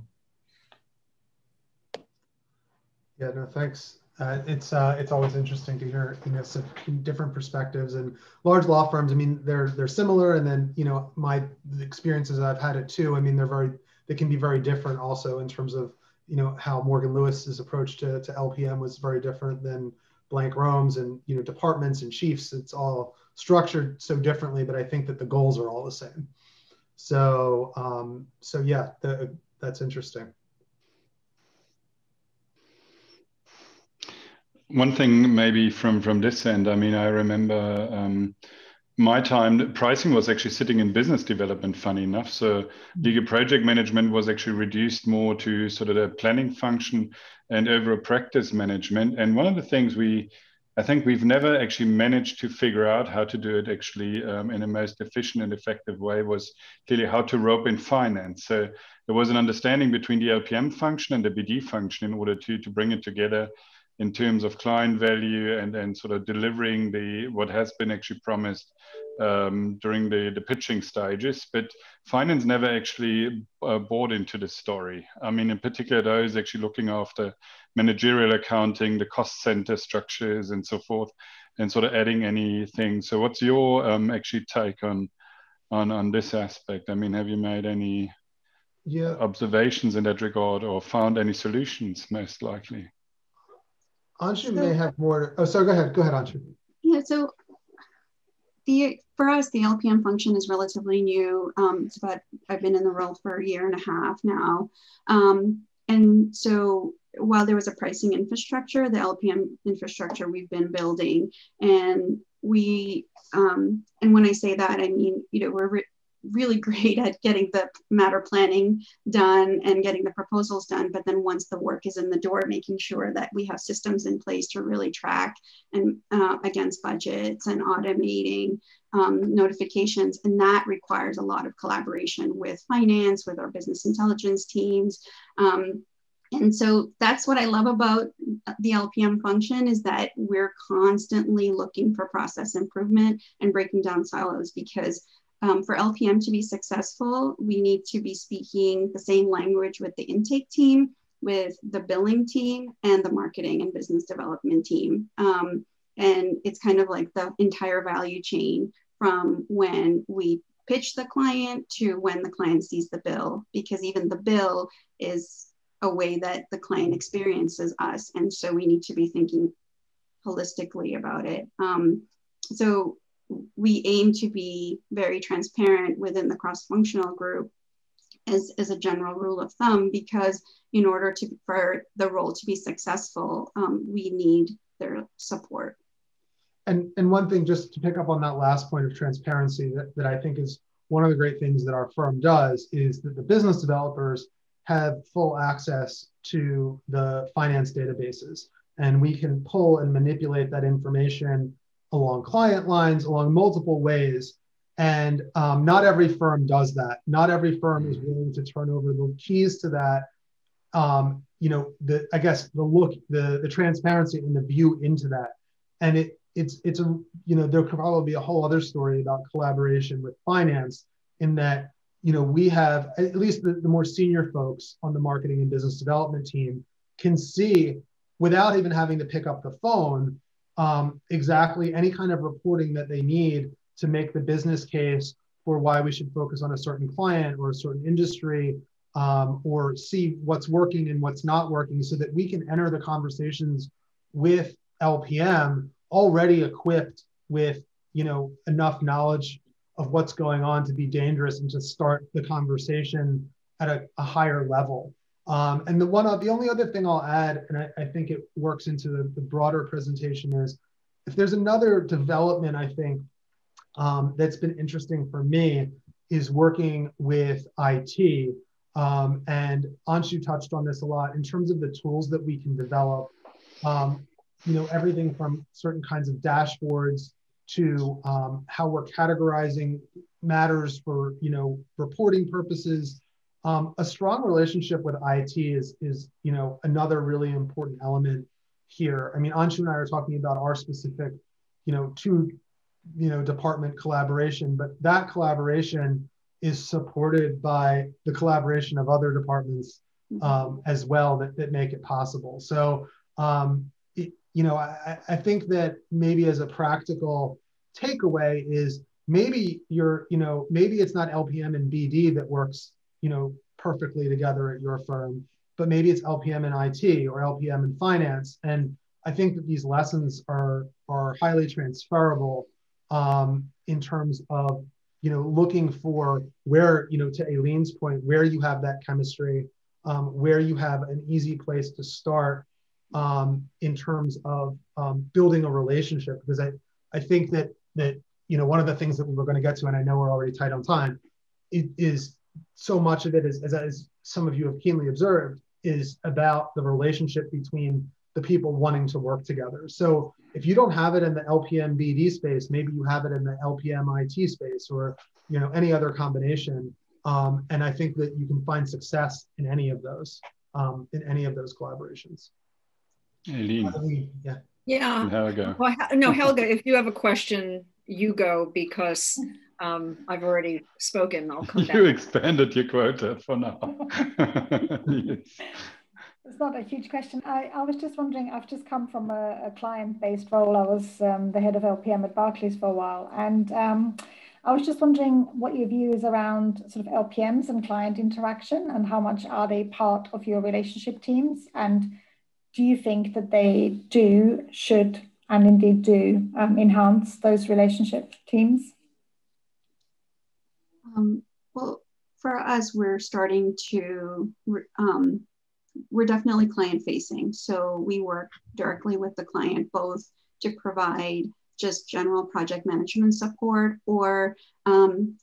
Yeah no thanks uh, it's uh, it's always interesting to hear you know some different perspectives and large law firms. I mean, they're they're similar, and then you know my experiences I've had it too. I mean, they're very they can be very different also in terms of you know how Morgan Lewis's approach to, to LPM was very different than Blank Rome's and you know departments and chiefs. It's all structured so differently, but I think that the goals are all the same. So um, so yeah, the, that's interesting. One thing maybe from from this end i mean i remember um, my time pricing was actually sitting in business development funny enough. So legal project management was actually reduced more to sort of the planning function and overall practice management. And one of the things we i think we've never actually managed to figure out how to do it actually um, in a most efficient and effective way was clearly how to rope in finance. So there was an understanding between the lpm function and the bd function in order to to bring it together in terms of client value and, and sort of delivering the what has been actually promised um, during the, the pitching stages. But finance never actually uh, bought into the story. I mean, in particular, those actually looking after managerial accounting, the cost center structures, and so forth, and sort of adding anything. So, what's your um, actually take on on on this aspect? I mean, have you made any yeah. observations in that regard, or found any solutions? Most likely. Anshoo so, may have more. Oh, sorry. Go ahead. Go ahead, Anshoo. Yeah. So the for us, the LPM function is relatively new. Um, it's about I've been in the role for a year and a half now, um, and so while there was a pricing infrastructure, the LPM infrastructure we've been building, and we um, and when I say that, I mean you know we're re- really great at getting the matter planning done and getting the proposals done. But then once the work is in the door, making sure that we have systems in place to really track and uh, against budgets and automating um, notifications. And that requires a lot of collaboration with finance, with our business intelligence teams. Um, and so that's what I love about the LPM function is that we're constantly looking for process improvement and breaking down silos because um, for LPM to be successful, we need to be speaking the same language with the intake team, with the billing team, and the marketing and business development team. Um, and it's kind of like the entire value chain from when we pitch the client to when the client sees the bill, because even the bill is a way that the client experiences us. And so we need to be thinking holistically about it. Um, so we aim to be very transparent within the cross-functional group as, as a general rule of thumb because in order to for the role to be successful, um, we need their support. And, and one thing, just to pick up on that last point of transparency, that, that I think is one of the great things that our firm does is that the business developers have full access to the finance databases. And we can pull and manipulate that information along client lines, along multiple ways. And um, not every firm does that. Not every firm is willing to turn over the keys to that. Um, you know, the I guess the look, the the transparency and the view into that. And it it's it's a you know there could probably be a whole other story about collaboration with finance in that you know we have at least the, the more senior folks on the marketing and business development team can see without even having to pick up the phone um, exactly any kind of reporting that they need to make the business case for why we should focus on a certain client or a certain industry um, or see what's working and what's not working so that we can enter the conversations with lpm already equipped with you know enough knowledge of what's going on to be dangerous and to start the conversation at a, a higher level um, and the one, the only other thing I'll add, and I, I think it works into the, the, broader presentation, is if there's another development I think um, that's been interesting for me is working with IT. Um, and Anshoo touched on this a lot in terms of the tools that we can develop. Um, you know, everything from certain kinds of dashboards to um, how we're categorizing matters for you know reporting purposes um, a strong relationship with IT is, is, you know, another really important element here. I mean, Anshoo and I are talking about our specific, you know, two, you know, department collaboration, but that collaboration is supported by the collaboration of other departments mm-hmm. um, as well that, that make it possible. So, um, it, you know, I, I think that maybe as a practical takeaway is maybe you're, you know, maybe it's not LPM and BD that works you know, perfectly together at your firm, but maybe it's LPM in IT or LPM in finance. And I think that these lessons are are highly transferable um, in terms of you know looking for where you know to Aileen's point where you have that chemistry, um, where you have an easy place to start um, in terms of um, building a relationship. Because I I think that that you know one of the things that we were going to get to, and I know we're already tight on time, is so much of it is, as, as some of you have keenly observed, is about the relationship between the people wanting to work together. So if you don't have it in the LPM BD space, maybe you have it in the LPM IT space or you know any other combination. Um, and I think that you can find success in any of those, um, in any of those collaborations. Aileen. yeah. Yeah. Helga. Well, no, Helga, if you have a question, you go because um, I've already spoken. I'll come back. You expanded your quota for now. yes. It's not a huge question. I, I was just wondering, I've just come from a, a client-based role. I was um, the head of LPM at Barclays for a while. And um, I was just wondering what your view is around sort of LPMs and client interaction and how much are they part of your relationship teams? And do you think that they do, should, and indeed do um, enhance those relationship teams? Um, well, for us, we're starting to, um, we're definitely client facing. So we work directly with the client both to provide just general project management support or um,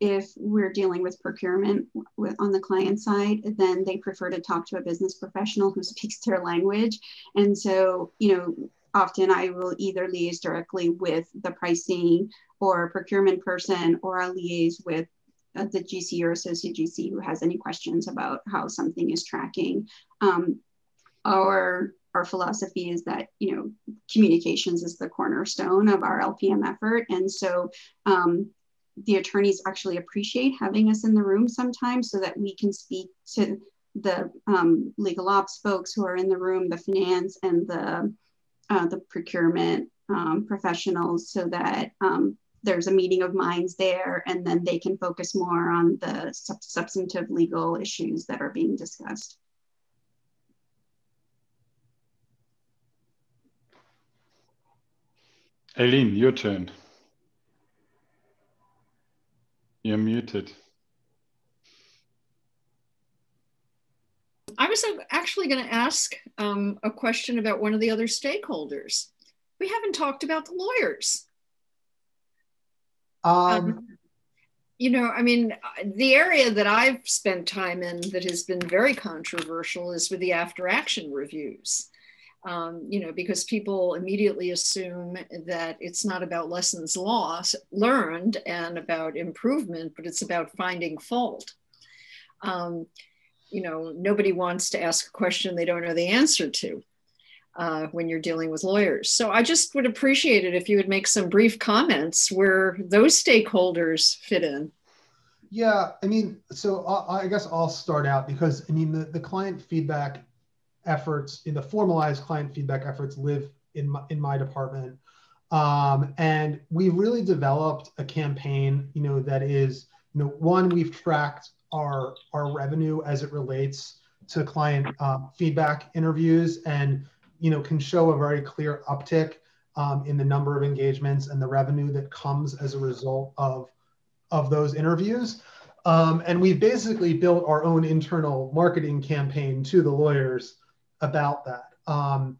if we're dealing with procurement with, on the client side, then they prefer to talk to a business professional who speaks their language. And so, you know, often I will either liaise directly with the pricing or a procurement person, or I'll liaise with uh, the GC or associate GC who has any questions about how something is tracking. Um, our our philosophy is that you know communications is the cornerstone of our LPM effort, and so um, the attorneys actually appreciate having us in the room sometimes so that we can speak to the um, legal ops folks who are in the room, the finance and the uh, the procurement um, professionals, so that um, there's a meeting of minds there, and then they can focus more on the sub substantive legal issues that are being discussed. Aileen, your turn. You're muted. I was actually going to ask um, a question about one of the other stakeholders. We haven't talked about the lawyers. Um, um, you know, I mean, the area that I've spent time in that has been very controversial is with the after action reviews. Um, you know, because people immediately assume that it's not about lessons lost, learned and about improvement, but it's about finding fault. Um, you know, nobody wants to ask a question they don't know the answer to uh, when you're dealing with lawyers. So I just would appreciate it if you would make some brief comments where those stakeholders fit in. Yeah, I mean, so I, I guess I'll start out because I mean, the, the client feedback efforts, in the formalized client feedback efforts live in my, in my department. Um, and we've really developed a campaign, you know, that is, you know, one, we've tracked our our revenue as it relates to client um, feedback interviews and you know can show a very clear uptick um, in the number of engagements and the revenue that comes as a result of of those interviews. Um, and we've basically built our own internal marketing campaign to the lawyers about that. Um,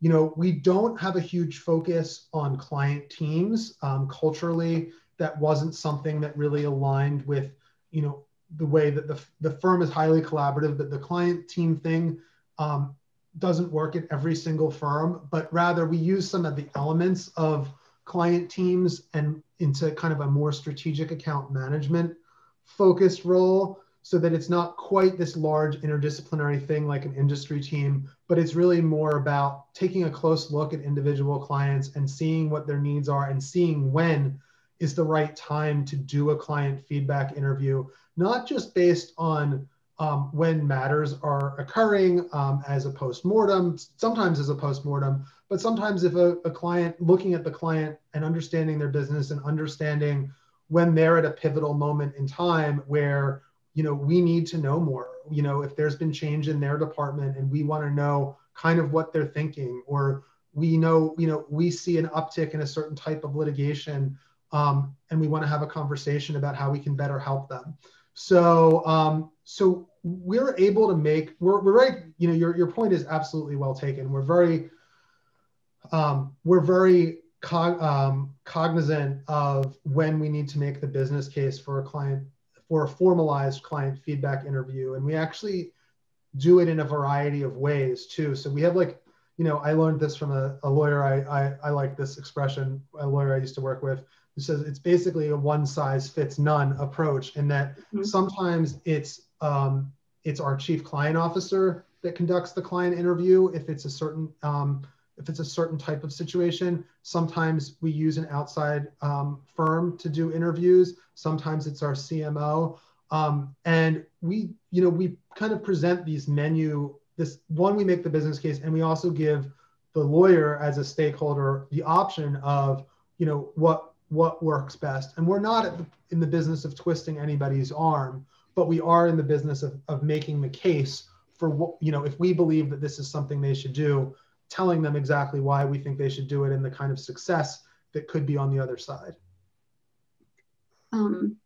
you know we don't have a huge focus on client teams um, culturally that wasn't something that really aligned with you know the way that the, the firm is highly collaborative, but the client team thing um, doesn't work at every single firm, but rather we use some of the elements of client teams and into kind of a more strategic account management focused role so that it's not quite this large interdisciplinary thing like an industry team, but it's really more about taking a close look at individual clients and seeing what their needs are and seeing when is the right time to do a client feedback interview not just based on um, when matters are occurring um, as a post-mortem, sometimes as a post-mortem, but sometimes if a, a, client looking at the client and understanding their business and understanding when they're at a pivotal moment in time where you know we need to know more you know if there's been change in their department and we want to know kind of what they're thinking or we know you know we see an uptick in a certain type of litigation um, and we want to have a conversation about how we can better help them. So, um, so we're able to make, we're, we're very, you know, your, your point is absolutely well taken. We're very, um, we're very um, cognizant of when we need to make the business case for a client, for a formalized client feedback interview. And we actually do it in a variety of ways too. So we have like, you know, I learned this from a, a lawyer. I, I, I like this expression, a lawyer I used to work with who says it's basically a one size fits none approach in that mm-hmm. sometimes it's um, it's our chief client officer that conducts the client interview. If it's a certain um, if it's a certain type of situation sometimes we use an outside um, firm to do interviews. Sometimes it's our cmo um, and we you know we kind of present these menu this one we make the business case and we also give the lawyer as a stakeholder the option of you know what what works best. And we're not the, in the business of twisting anybody's arm, but we are in the business of, of making the case for what, you know, if we believe that this is something they should do, telling them exactly why we think they should do it and the kind of success that could be on the other side. Um,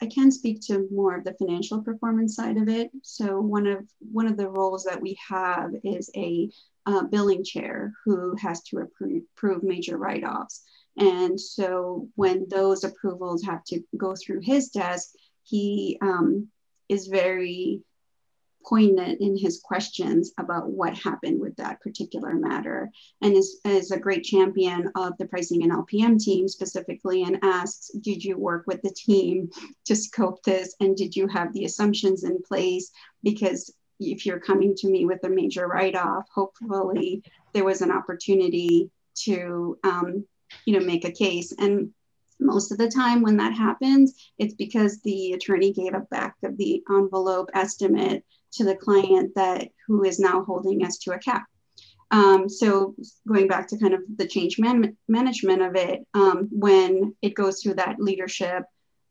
I can speak to more of the financial performance side of it. So one of one of the roles that we have is a uh, billing chair who has to approve, approve major write-offs. And so when those approvals have to go through his desk, he um, is very poignant in his questions about what happened with that particular matter and is, is a great champion of the pricing and LPM team specifically and asks, did you work with the team to scope this and did you have the assumptions in place? Because if you're coming to me with a major write-off, hopefully there was an opportunity to um, you know, make a case. And most of the time when that happens, it's because the attorney gave a back of the envelope estimate to the client that who is now holding us to account. Um, so going back to kind of the change man- management of it, um, when it goes through that leadership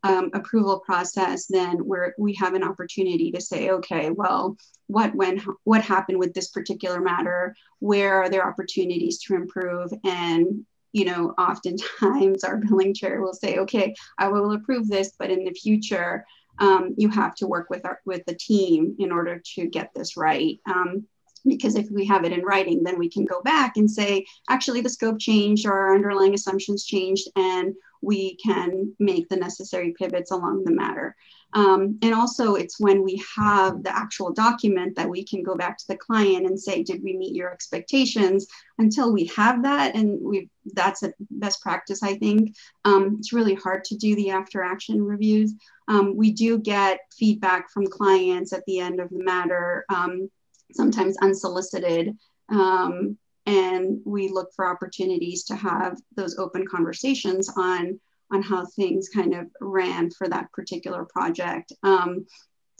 um, approval process, then where we have an opportunity to say, okay, well, what when what happened with this particular matter? Where are there opportunities to improve? And you know, oftentimes our billing chair will say, okay, I will approve this, but in the future, um, you have to work with our with the team in order to get this right. Um, because if we have it in writing, then we can go back and say, actually, the scope changed or our underlying assumptions changed, and we can make the necessary pivots along the matter. Um, and also, it's when we have the actual document that we can go back to the client and say, "Did we meet your expectations?" Until we have that, and we that's a best practice, I think. Um, it's really hard to do the after action reviews. Um, we do get feedback from clients at the end of the matter, um, sometimes unsolicited. Um, and we look for opportunities to have those open conversations on on how things kind of ran for that particular project. Um,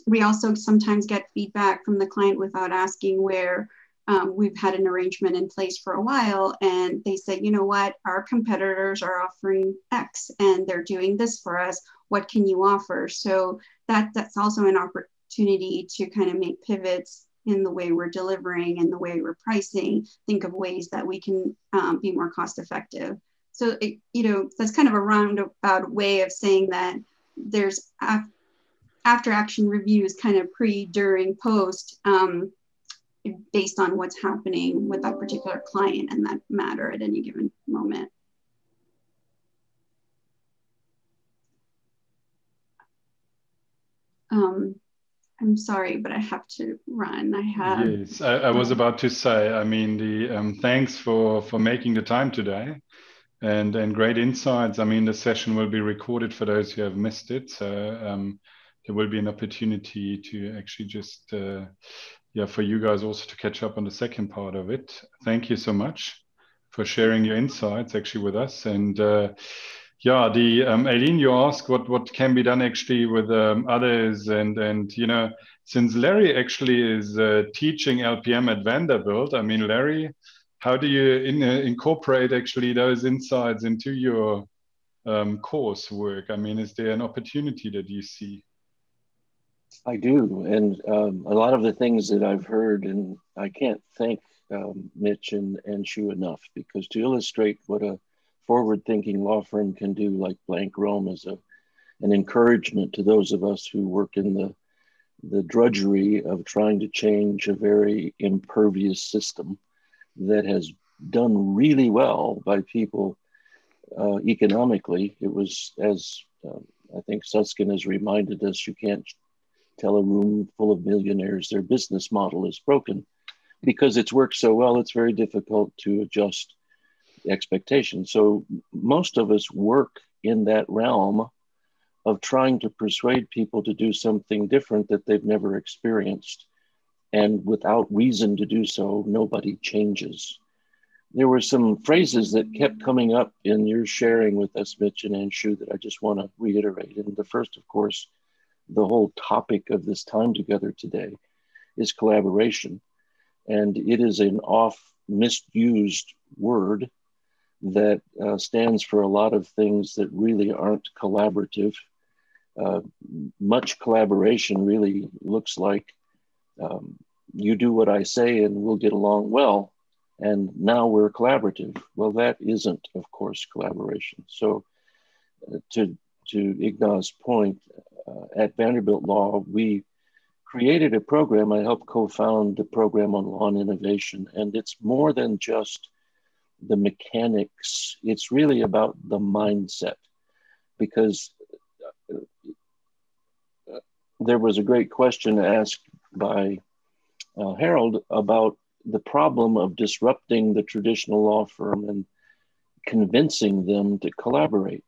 we also sometimes get feedback from the client without asking where um, we've had an arrangement in place for a while and they say, you know what, our competitors are offering X and they're doing this for us. What can you offer? So that that's also an opportunity to kind of make pivots in the way we're delivering and the way we're pricing, think of ways that we can um, be more cost effective. So, it, you know, that's kind of a roundabout way of saying that there's af- after action reviews, kind of pre, during, post, um, based on what's happening with that particular client and that matter at any given moment. Um, I'm sorry, but I have to run. I have. Yes, I, I was about to say. I mean, the um, thanks for for making the time today and and great insights. I mean, the session will be recorded for those who have missed it, so um, there will be an opportunity to actually just uh, yeah for you guys also to catch up on the second part of it. Thank you so much for sharing your insights actually with us and. Uh, yeah, the um, Aileen, you asked what what can be done actually with um, others, and and you know, since Larry actually is uh, teaching LPM at Vanderbilt, I mean, Larry, how do you in, uh, incorporate actually those insights into your um, course work? I mean, is there an opportunity that you see? I do, and um, a lot of the things that I've heard, and I can't thank um, Mitch and Anshoo enough because to illustrate what a forward-thinking law firm can do, like Blank Rome, is a an encouragement to those of us who work in the the drudgery of trying to change a very impervious system that has done really well by people uh, economically. It was, as uh, I think Susskind has reminded us, you can't tell a room full of millionaires their business model is broken. Because it's worked so well, it's very difficult to adjust expectations. So most of us work in that realm of trying to persuade people to do something different that they've never experienced. And without reason to do so, nobody changes. There were some phrases that kept coming up in your sharing with us, Mitch and Anshoo, that I just want to reiterate. And the first, of course, the whole topic of this time together today is collaboration. And it is an oft misused word that uh, stands for a lot of things that really aren't collaborative. Uh, much collaboration really looks like um, you do what I say and we'll get along well. And now we're collaborative. Well, that isn't, of course, collaboration. So, uh, to, to Ignaz's point, uh, at Vanderbilt Law, we created a program. I helped co found the program on law and innovation. And it's more than just the mechanics, it's really about the mindset. Because uh, uh there was a great question asked by uh, Harold about the problem of disrupting the traditional law firm and convincing them to collaborate.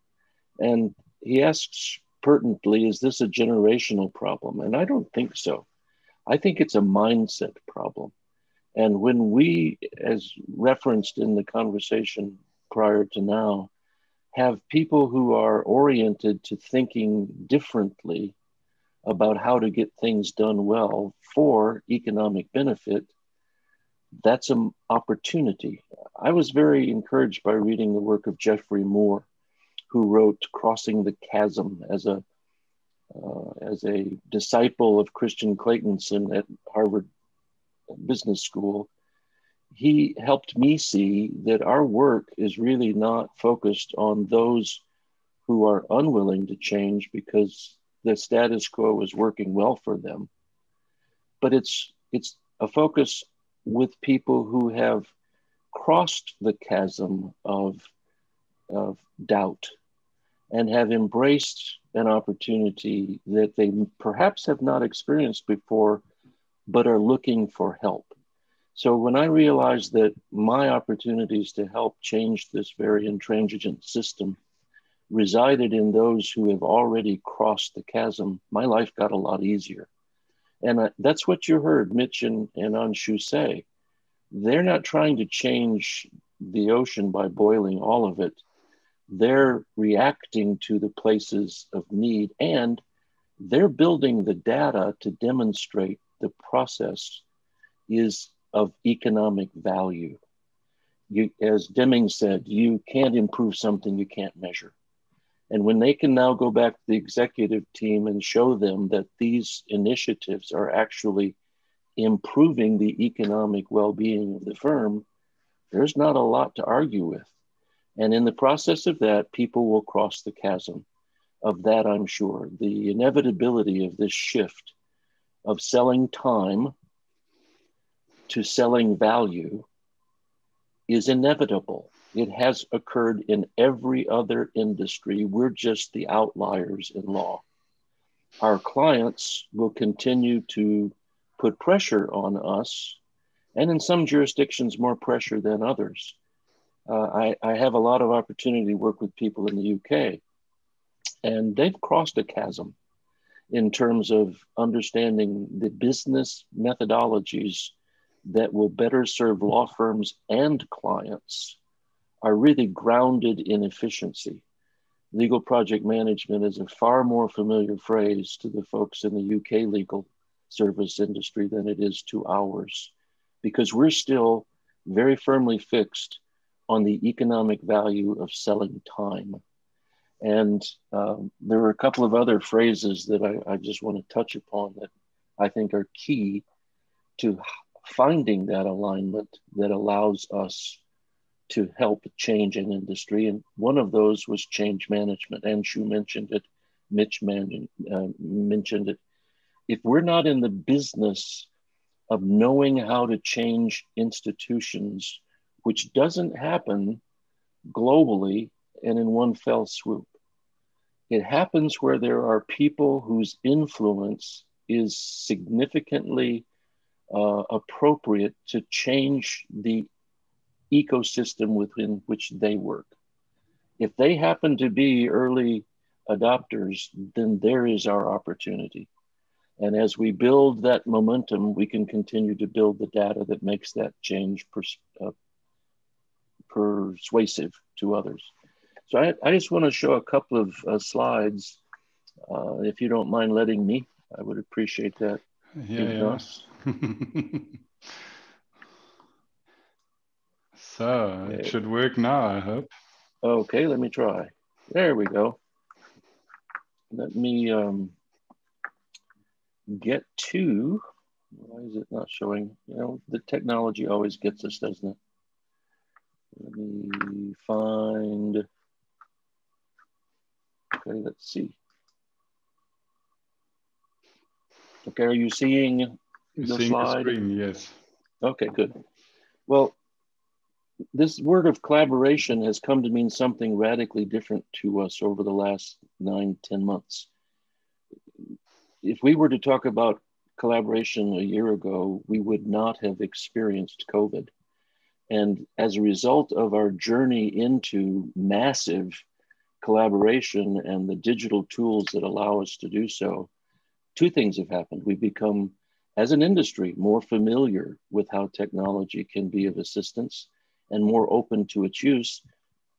And he asks pertinently, is this a generational problem? And I don't think so. I think it's a mindset problem. And when we, as referenced in the conversation prior to now, have people who are oriented to thinking differently about how to get things done well for economic benefit, that's an opportunity. I was very encouraged by reading the work of Geoffrey Moore, who wrote Crossing the Chasm as a uh, as a disciple of Christian Claytonson at Harvard Business School. he helped me see that our work is really not focused on those who are unwilling to change because the status quo is working well for them but it's it's a focus with people who have crossed the chasm of, of doubt and have embraced an opportunity that they perhaps have not experienced before, but are looking for help. So when I realized that my opportunities to help change this very intransigent system resided in those who have already crossed the chasm, my life got a lot easier. And uh, that's what you heard Mitch and, and Anshoo say. They're not trying to change the ocean by boiling all of it. They're reacting to the places of need and they're building the data to demonstrate the process is of economic value. You, as Deming said, you can't improve something you can't measure. And when they can now go back to the executive team and show them that these initiatives are actually improving the economic well being of the firm, there's not a lot to argue with. And in the process of that, people will cross the chasm. Of that, I'm sure. The inevitability of this shift of selling time to selling value is inevitable. It has occurred in every other industry. We're just the outliers in law. Our clients will continue to put pressure on us, and in some jurisdictions, more pressure than others. Uh, I, I have a lot of opportunity to work with people in the UK, and they've crossed a chasm in terms of understanding the business methodologies that will better serve law firms and clients are really grounded in efficiency. Legal project management is a far more familiar phrase to the folks in the UK legal service industry than it is to ours, because we're still very firmly fixed on the economic value of selling time. And um, there are a couple of other phrases that I, I just want to touch upon that I think are key to finding that alignment that allows us to help change an industry. And one of those was change management. Anshoo mentioned it, Mitch man, uh, mentioned it. If we're not in the business of knowing how to change institutions, which doesn't happen globally and in one fell swoop, it happens where there are people whose influence is significantly uh, appropriate to change the ecosystem within which they work. If they happen to be early adopters, then there is our opportunity. And as we build that momentum, we can continue to build the data that makes that change pers- uh, persuasive to others. So I, I just want to show a couple of uh, slides. Uh, if you don't mind letting me, I would appreciate that. Yeah, yeah. So it should work now, I hope. Okay, let me try. There we go. Let me um, get to, why is it not showing? You know, the technology always gets us, doesn't it? Let me find, okay, let's see. Okay, are you seeing the seeing slide? The screen, yes. Okay, good. Well, this word of collaboration has come to mean something radically different to us over the last nine, ten months. If we were to talk about collaboration a year ago, we would not have experienced COVID. And as a result of our journey into massive collaboration and the digital tools that allow us to do so, two things have happened. We've become, as an industry, more familiar with how technology can be of assistance and more open to its use.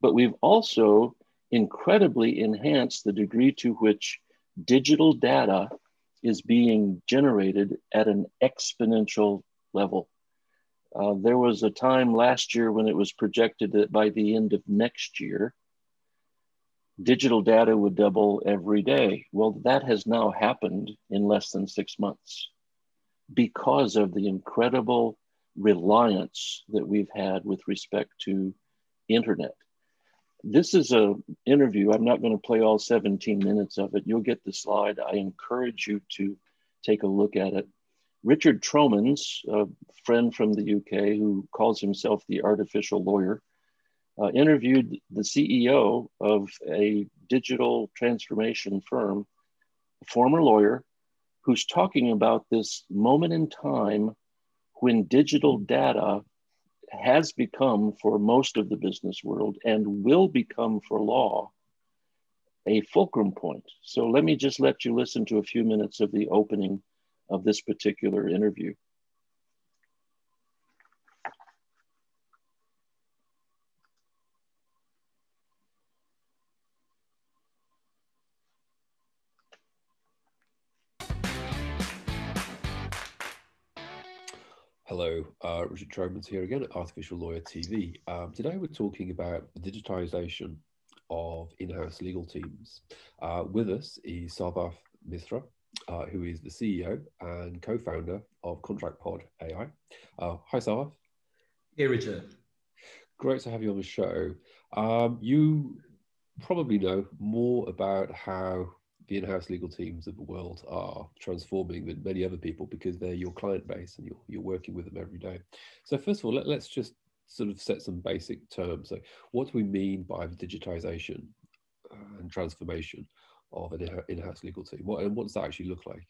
But we've also incredibly enhanced the degree to which digital data is being generated at an exponential level. Uh, there was a time last year when it was projected that by the end of next year, digital data would double every day. Well, that has now happened in less than six months because of the incredible reliance that we've had with respect to internet. This is a interview. I'm not going to play all 17 minutes of it. You'll get the slide. I encourage you to take a look at it. Richard Tromans, a friend from the UK who calls himself the artificial lawyer, uh, interviewed the CEO of a digital transformation firm, a former lawyer, who's talking about this moment in time when digital hmm. data has become for most of the business world and will become for law a fulcrum point. So let me just let you listen to a few minutes of the opening of this particular interview. Uh, Richard Tromans here again at Artificial Lawyer TV. Um, today we're talking about the digitization of in-house legal teams. Uh, with us is Sarvarth Misra, uh, who is the CEO and co-founder of ContractPod AI. Uh, hi, Sarvarth. Hey, Richard. Great to have you on the show. Um, you probably know more about how the in-house legal teams of the world are transforming than many other people because they're your client base and you're, you're working with them every day. So first of all, let, let's just sort of set some basic terms. So what do we mean by the digitization uh, and transformation of an in-house legal team? What, and what does that actually look like?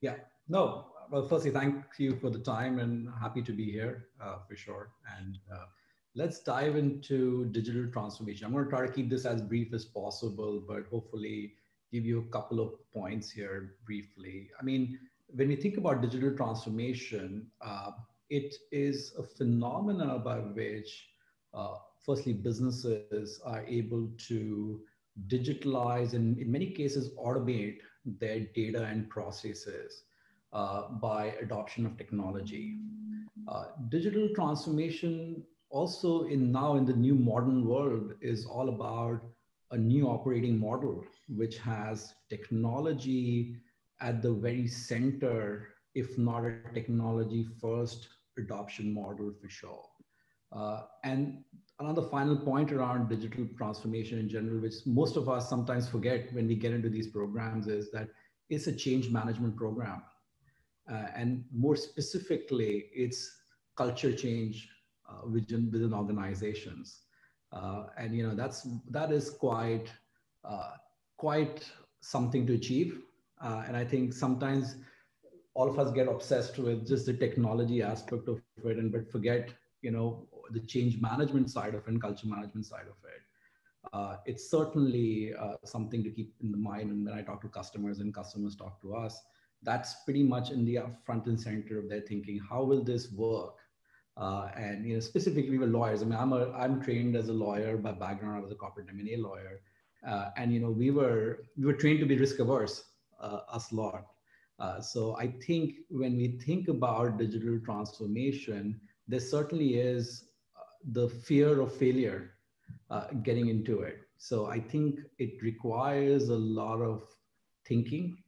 Yeah, no, well, firstly, thank you for the time and happy to be here uh, for sure. And uh, let's dive into digital transformation. I'm going to try to keep this as brief as possible, but hopefully give you a couple of points here briefly. I mean, when we think about digital transformation, uh, it is a phenomena by which, uh, firstly, businesses are able to digitalize and, in many cases, automate their data and processes uh, by adoption of technology. Uh, digital transformation also in now in the new modern world is all about a new operating model which has technology at the very center, if not a technology first adoption model for sure. Uh, and another final point around digital transformation in general, which most of us sometimes forget when we get into these programs, is that it's a change management program. Uh, and more specifically, it's culture change uh, within, within organizations. Uh, and you know that's that is quite uh, quite something to achieve. Uh, and I think sometimes all of us get obsessed with just the technology aspect of it and but forget, you know, the change management side of it and culture management side of it. Uh, it's certainly uh, something to keep in the mind. And when I talk to customers and customers talk to us, that's pretty much in the front and center of their thinking. How will this work? Uh, and you know, specifically with lawyers. I mean, I'm a I'm trained as a lawyer by background. I was a corporate M&A lawyer, uh, and you know, we were we were trained to be risk averse, uh, us lot. Uh, so I think when we think about digital transformation, there certainly is uh, the fear of failure uh, getting into it. So I think it requires a lot of thinking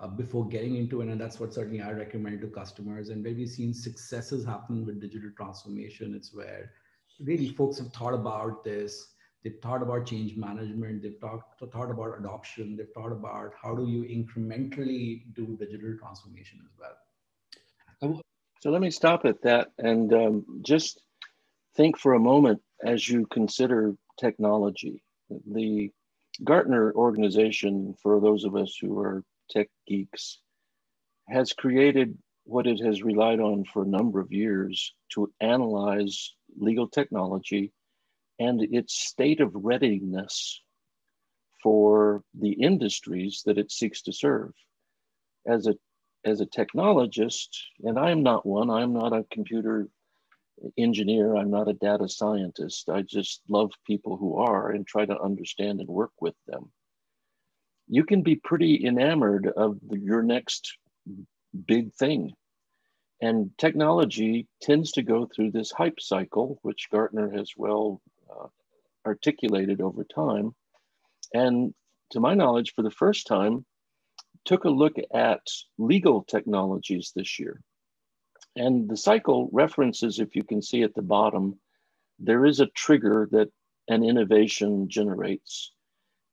uh, before getting into it. And that's what certainly I recommend to customers. And where we've seen successes happen with digital transformation, it's where really folks have thought about this They've thought about change management. They've talked, thought about adoption. They've thought about how do you incrementally do digital transformation as well. So let me stop at that and um, just think for a moment as you consider technology. The Gartner organization, for those of us who are tech geeks, has created what it has relied on for a number of years to analyze legal technology and its state of readiness for the industries that it seeks to serve. As a, as a technologist, and I'm not one, I'm not a computer engineer, I'm not a data scientist. I just love people who are and try to understand and work with them. You can be pretty enamored of your next big thing. And technology tends to go through this hype cycle, which Gartner has well uh, articulated over time. And to my knowledge, for the first time, took a look at legal technologies this year And the cycle references, if you can see at the bottom, there is a trigger that an innovation generates,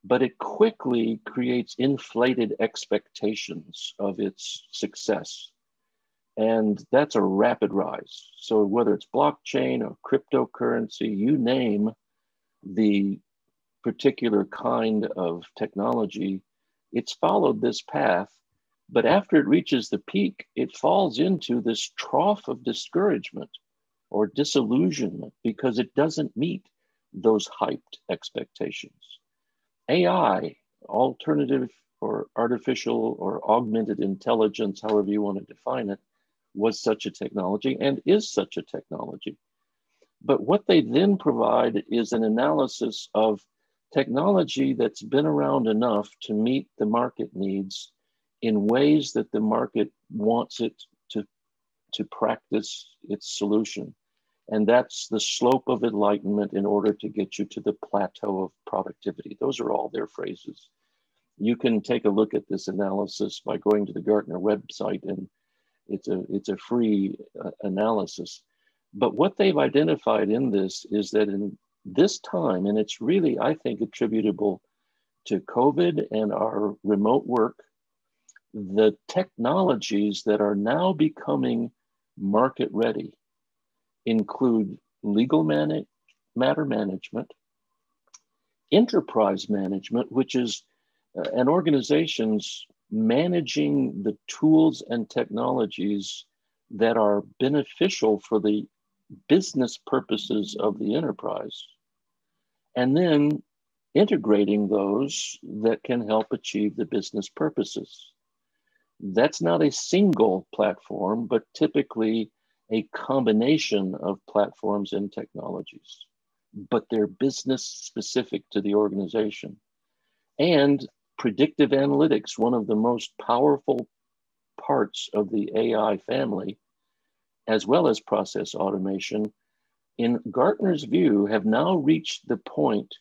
but it quickly creates inflated expectations of its success. And that's a rapid rise. So, whether it's blockchain or cryptocurrency, you name the particular kind of technology, it's followed this path. But after it reaches the peak, it falls into this trough of discouragement or disillusionment because it doesn't meet those hyped expectations. AI, alternative or artificial or augmented intelligence, however you want to define it, was such a technology and is such a technology. But what they then provide is an analysis of technology that's been around enough to meet the market needs in ways that the market wants it to, to practice its solution. And that's the slope of enlightenment in order to get you to the plateau of productivity. Those are all their phrases. You can take a look at this analysis by going to the Gartner website, and it's a, it's a free uh, analysis. But what they've identified in this is that in this time, and it's really, I think, attributable to COVID and our remote work, the technologies that are now becoming market ready include legal man- matter management, enterprise management, which is uh, an organization's managing the tools and technologies that are beneficial for the business purposes of the enterprise and then integrating those that can help achieve the business purposes. That's not a single platform, but typically a combination of platforms and technologies, but they're business specific to the organization. And predictive analytics, one of the most powerful parts of the AI family, as well as process automation, in Gartner's view, have now reached the point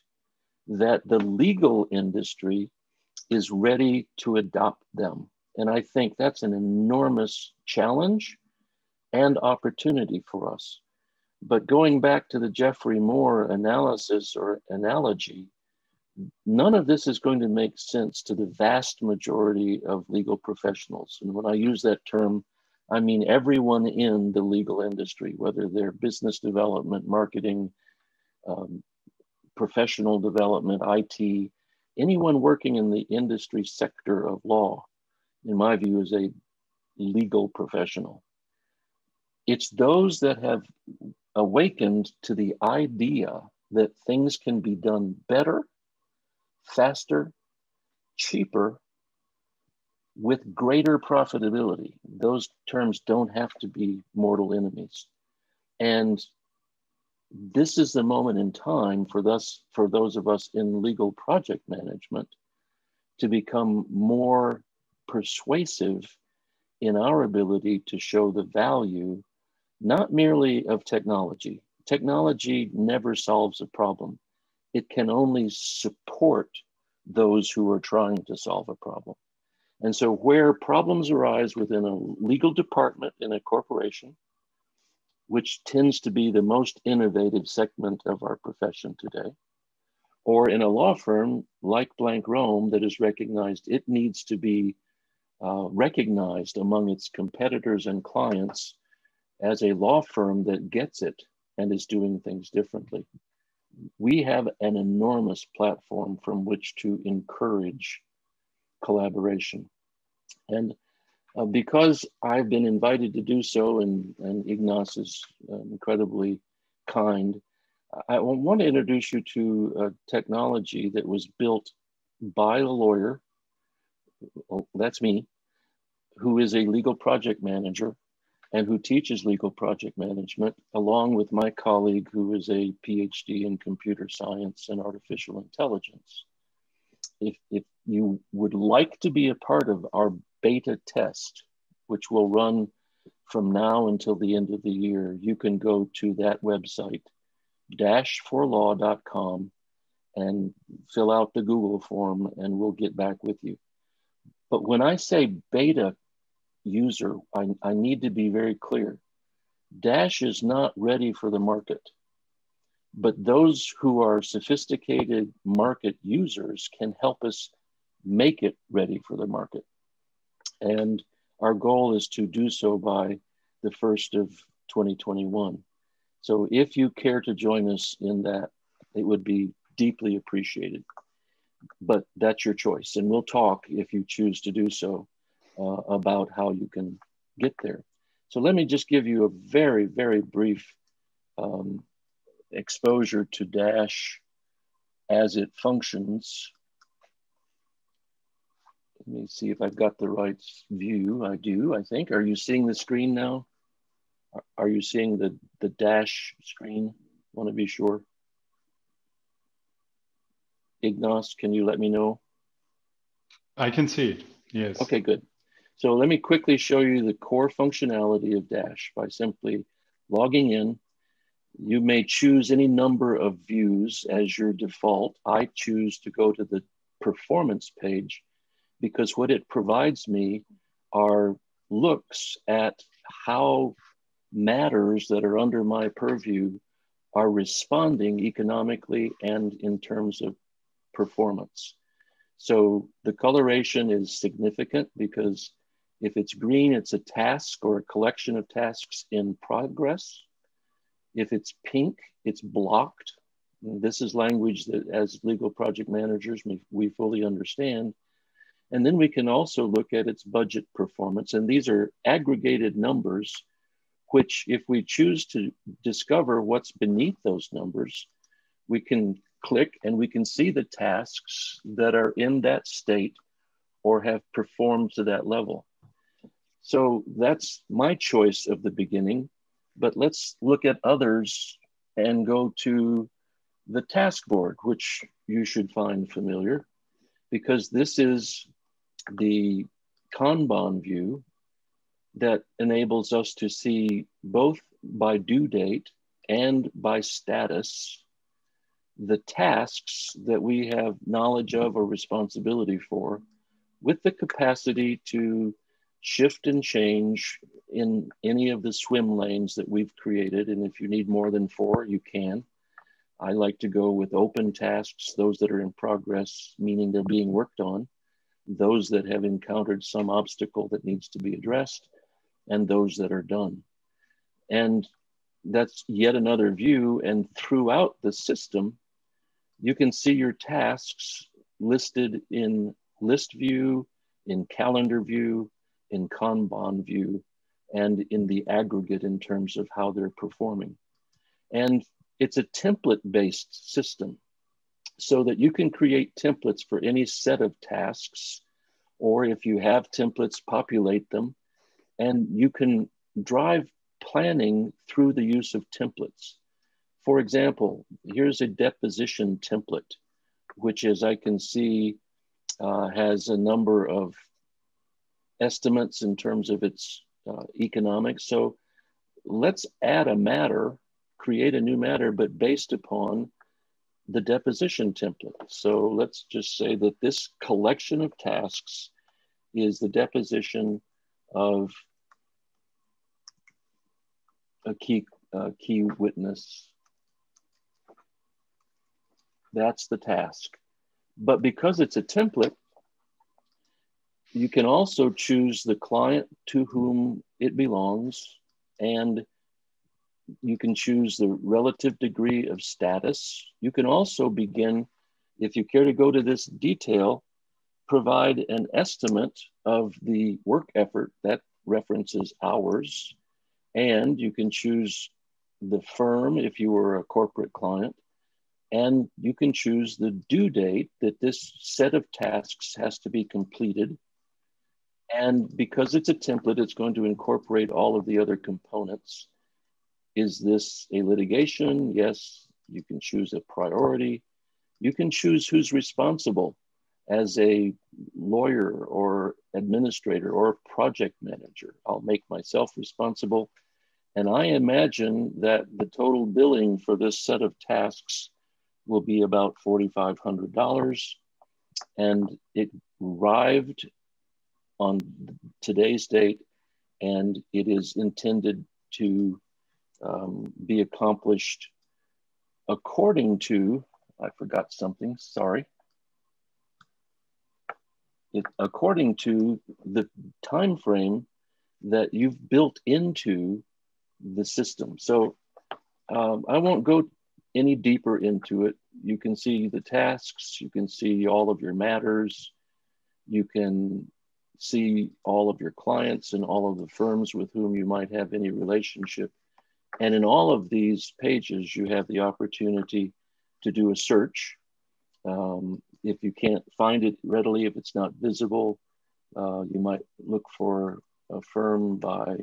that the legal industry is ready to adopt them. And I think that's an enormous challenge and opportunity for us. But going back to the Geoffrey Moore analysis or analogy, none of this is going to make sense to the vast majority of legal professionals. And when I use that term, I mean everyone in the legal industry, whether they're business development, marketing, um, professional development, IT, anyone working in the industry sector of law, in my view, is a legal professional. It's those that have awakened to the idea that things can be done better, faster, cheaper, with greater profitability. Those terms don't have to be mortal enemies. And this is the moment in time for us, for those of us in legal project management, to become more persuasive in our ability to show the value, not merely of technology. Technology never solves a problem. It can only support those who are trying to solve a problem. And so, where problems arise within a legal department in a corporation, which tends to be the most innovative segment of our profession today, or in a law firm like Blank Rome that is recognized, it needs to be uh, recognized among its competitors and clients as a law firm that gets it and is doing things differently. We have an enormous platform from which to encourage collaboration. And uh, because I've been invited to do so, and, and Ignaz is uh, incredibly kind, I want to introduce you to a technology that was built by a lawyer, that's me, who is a legal project manager and who teaches legal project management, along with my colleague who is a PhD in computer science and artificial intelligence. If, if you would like to be a part of our beta test, which will run from now until the end of the year, you can go to that website, dash4law.com, and fill out the Google form, and we'll get back with you. But when I say beta user, I, I need to be very clear. Dash is not ready for the market. But those who are sophisticated market users can help us make it ready for the market. And our goal is to do so by the first of 2021. So if you care to join us in that, it would be deeply appreciated. But that's your choice. And we'll talk if you choose to do so uh, about how you can get there. So let me just give you a very, very brief um, exposure to Dash as it functions. Let me see if I've got the right view. I do, I think. Are you seeing the screen now? Are you seeing the, the Dash screen? Want to be sure. Ignaz, can you let me know? I can see it, yes. Okay, good. So let me quickly show you the core functionality of Dash by simply logging in. You may choose any number of views as your default. I choose to go to the performance page because what it provides me are looks at how matters that are under my purview are responding economically and in terms of performance. So the coloration is significant because if it's green, it's a task or a collection of tasks in progress. If it's pink, it's blocked. This is language that as legal project managers, we, we fully understand. And then we can also look at its budget performance. And these are aggregated numbers, which if we choose to discover what's beneath those numbers, we can click and we can see the tasks that are in that state or have performed to that level. So that's my choice of the beginning, but let's look at others and go to the task board, which you should find familiar because this is the Kanban view that enables us to see both by due date and by status the tasks that we have knowledge of or responsibility for with the capacity to shift and change in any of the swim lanes that we've created. And if you need more than four, you can. I like to go with open tasks, those that are in progress, meaning they're being worked on, those that have encountered some obstacle that needs to be addressed, and those that are done. And that's yet another view. And throughout the system, you can see your tasks listed in list view, in calendar view, in Kanban view, and in the aggregate in terms of how they're performing. And it's a template based system so that you can create templates for any set of tasks, or if you have templates, populate them, and you can drive planning through the use of templates. For example, here's a deposition template, which as I can see uh, has a number of estimates in terms of its uh, economics. So let's add a matter, create a new matter, but based upon the deposition template. So let's just say that this collection of tasks is the deposition of a key, key witness that's the task. But because it's a template, you can also choose the client to whom it belongs and you can choose the relative degree of status. You can also begin, if you care to go to this detail, provide an estimate of the work effort that references hours. And you can choose the firm if you were a corporate client and you can choose the due date that this set of tasks has to be completed. And because it's a template, it's going to incorporate all of the other components. Is this a litigation? Yes, you can choose a priority. You can choose who's responsible as a lawyer or administrator or project manager. I'll make myself responsible. And I imagine that the total billing for this set of tasks will be about $4,500. And it arrived on today's date, and it is intended to um, be accomplished according to, I forgot something, sorry. It, according to the time frame that you've built into the system. So um, I won't go any deeper into it. You can see the tasks, you can see all of your matters, you can see all of your clients and all of the firms with whom you might have any relationship. And in all of these pages, you have the opportunity to do a search. Um, if you can't find it readily, if it's not visible, uh, you might look for a firm by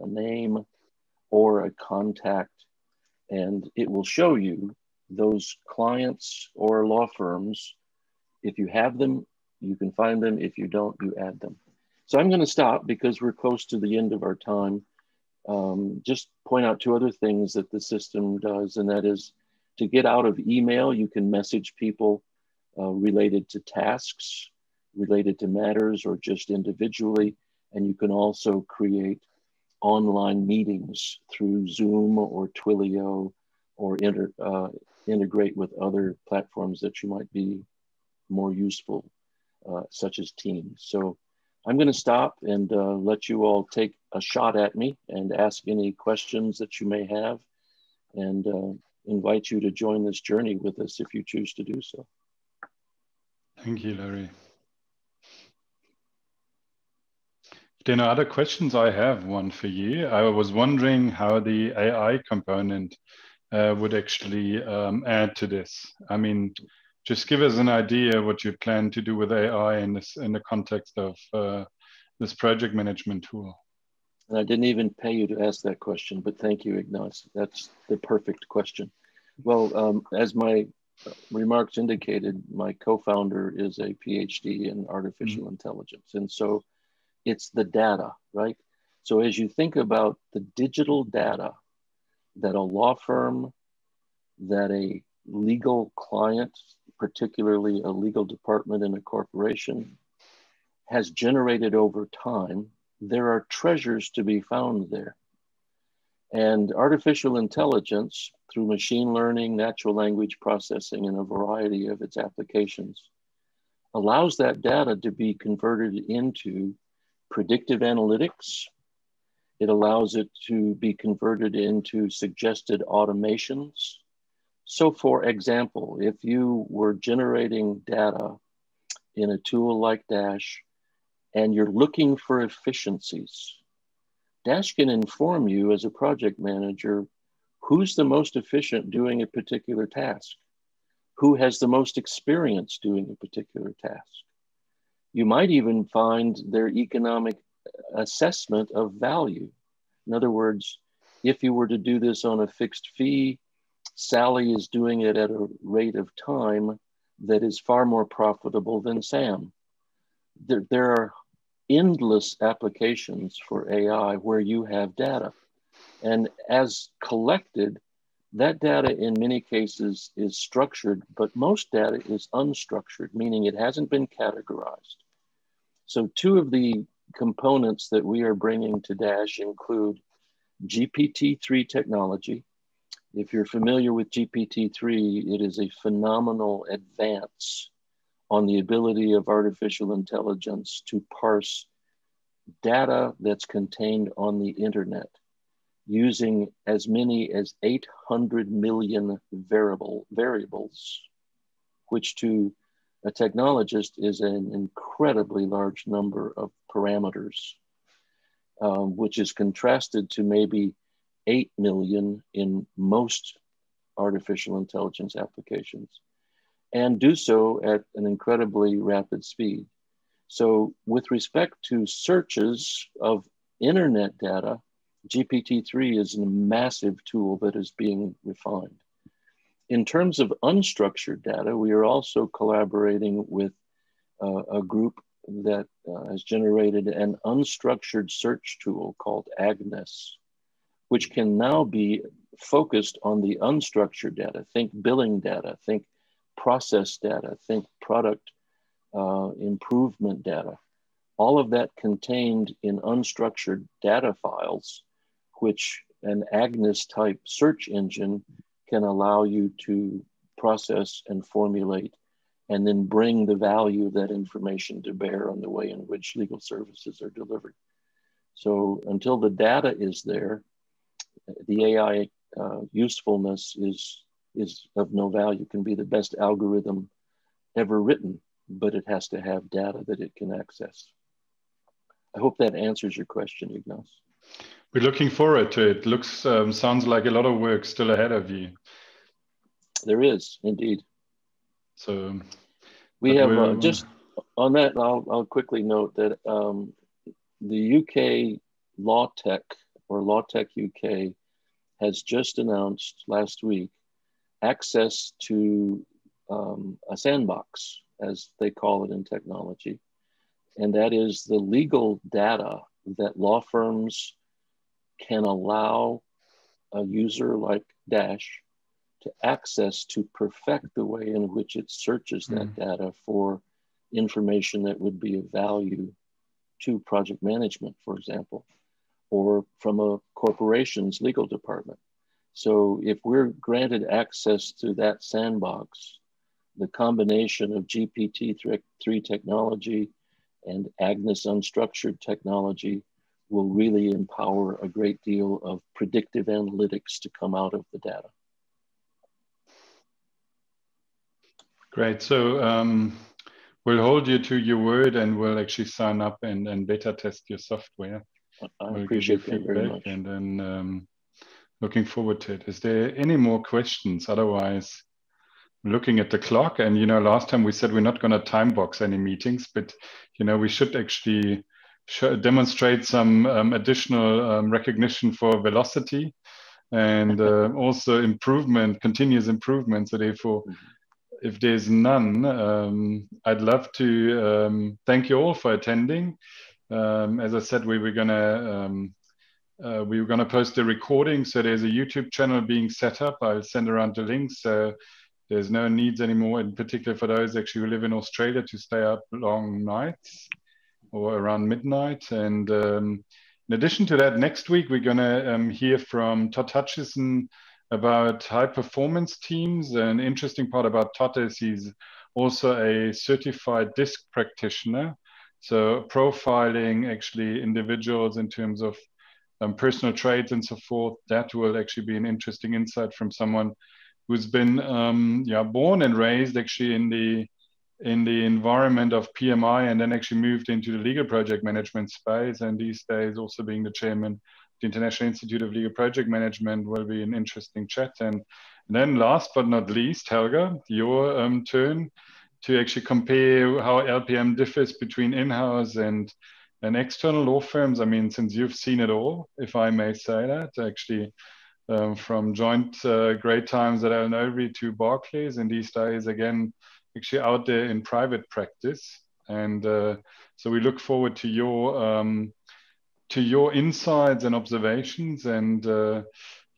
a name or a contact, and it will show you those clients or law firms. If you have them, you can find them. If you don't, you add them. So I'm going to stop because we're close to the end of our time. Um, just point out two other things that the system does, and that is to get out of email, you can message people uh, related to tasks, related to matters, or just individually. And you can also create online meetings through Zoom or Twilio or inter, uh, integrate with other platforms that you might be more useful, uh, such as Teams. So I'm going to stop and uh, let you all take a shot at me and ask any questions that you may have and uh, invite you to join this journey with us if you choose to do so. Thank you, Larry. If there are other questions, I have one for you. I was wondering how the AI component uh, would actually um, add to this. I mean, just give us an idea what you plan to do with AI in this in the context of uh, this project management tool. And I didn't even pay you to ask that question, but thank you, Ignaz. That's the perfect question. Well, um, as my remarks indicated, my co-founder is a PhD in artificial mm -hmm. intelligence, and so it's the data, right? So as you think about the digital data that a law firm, that a legal client, particularly a legal department in a corporation, has generated over time, there are treasures to be found there. And artificial intelligence, through machine learning, natural language processing, and a variety of its applications, allows that data to be converted into predictive analytics. It allows it to be converted into suggested automations so for example, if you were generating data in a tool like Dash and you're looking for efficiencies, Dash can inform you as a project manager who's the most efficient doing a particular task, who has the most experience doing a particular task. You might even find their economic assessment of value. In other words, if you were to do this on a fixed fee, Sally is doing it at a rate of time that is far more profitable than Sam. There, there are endless applications for AI where you have data. And as collected, that data in many cases is structured, but most data is unstructured, meaning it hasn't been categorized. So, two of the components that we are bringing to Dash include GPT 3 technology, if you're familiar with GPT-3, it is a phenomenal advance on the ability of artificial intelligence to parse data that's contained on the internet using as many as 800 million variable variables, which to a technologist is an incredibly large number of parameters, um, which is contrasted to maybe 8 million in most artificial intelligence applications and do so at an incredibly rapid speed. So, with respect to searches of internet data, GPT-3 is a massive tool that is being refined. In terms of unstructured data, we are also collaborating with uh, a group that uh, has generated an unstructured search tool called Agnes which can now be focused on the unstructured data. Think billing data, think process data, think product uh, improvement data. All of that contained in unstructured data files, which an Agnes type search engine can allow you to process and formulate and then bring the value of that information to bear on the way in which legal services are delivered. So until the data is there, the AI uh, usefulness is, is of no value. It can be the best algorithm ever written, but it has to have data that it can access. I hope that answers your question, Ignaz. We're looking forward to it. Looks um, sounds like a lot of work still ahead of you. There is indeed. So we have uh, just on that. I'll, I'll quickly note that um, the UK Law Tech or Law Tech UK has just announced last week access to um, a sandbox, as they call it in technology, and that is the legal data that law firms can allow a user like Dash to access to perfect the way in which it searches that mm. data for information that would be of value to project management, for example, or from a corporation's legal department. So if we're granted access to that sandbox, the combination of GPT-3 technology and Agnes unstructured technology will really empower a great deal of predictive analytics to come out of the data. Great. So um, we'll hold you to your word and we'll actually sign up and, and beta test your software. I we'll appreciate that very much. And then um, looking forward to it. Is there any more questions? Otherwise, looking at the clock and, you know, last time we said we're not going to time box any meetings, but, you know, we should actually demonstrate some um, additional um, recognition for velocity and uh, also improvement, continuous improvement. So therefore, mm-hmm if there's none, um, I'd love to um, thank you all for attending. Um, as I said, we were gonna um, uh, we were gonna post a recording, so there's a YouTube channel being set up. I'll send around the links. So there's no needs anymore, in particular for those actually who live in Australia, to stay up long nights or around midnight. And um, in addition to that, next week we're gonna um, hear from Todd Hutchison about high performance teams. An interesting part about Todd is he's also a certified DISC practitioner. So profiling actually individuals in terms of um, personal traits and so forth, that will actually be an interesting insight from someone who's been um, yeah, born and raised actually in the in the environment of PMI and then actually moved into the legal project management space and these days also being the chairman of the International Institute of Legal Project Management will be an interesting chat. And, then last but not least, Helga, your um, turn to actually compare how LPM differs between in-house and, and external law firms. I mean, since you've seen it all, if I may say that, actually, um, from joint uh, great times at Overy to Barclays, and these days again, actually out there in private practice. And uh, so we look forward to your um, to your insights and observations. And uh,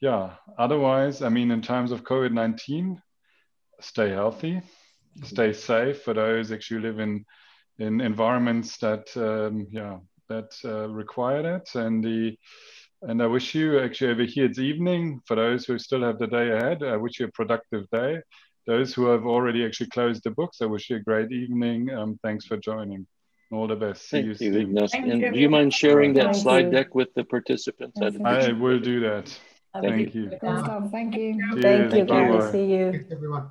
yeah, otherwise, I mean, in times of COVID 19, stay healthy, stay safe for those actually live in, in environments that, um, yeah, that uh, require that. And the and I wish you actually over here it's evening. For those who still have the day ahead, I wish you a productive day. Those who have already actually closed the books, I wish you a great evening. Um, thanks for joining. All the best. See Thank you, you Ignaz. And you. do you mind sharing that Thank slide you. deck with the participants? I will do that. Thank you. Thank you. Thank you. Cheers. Thank you. Good to see you. everyone.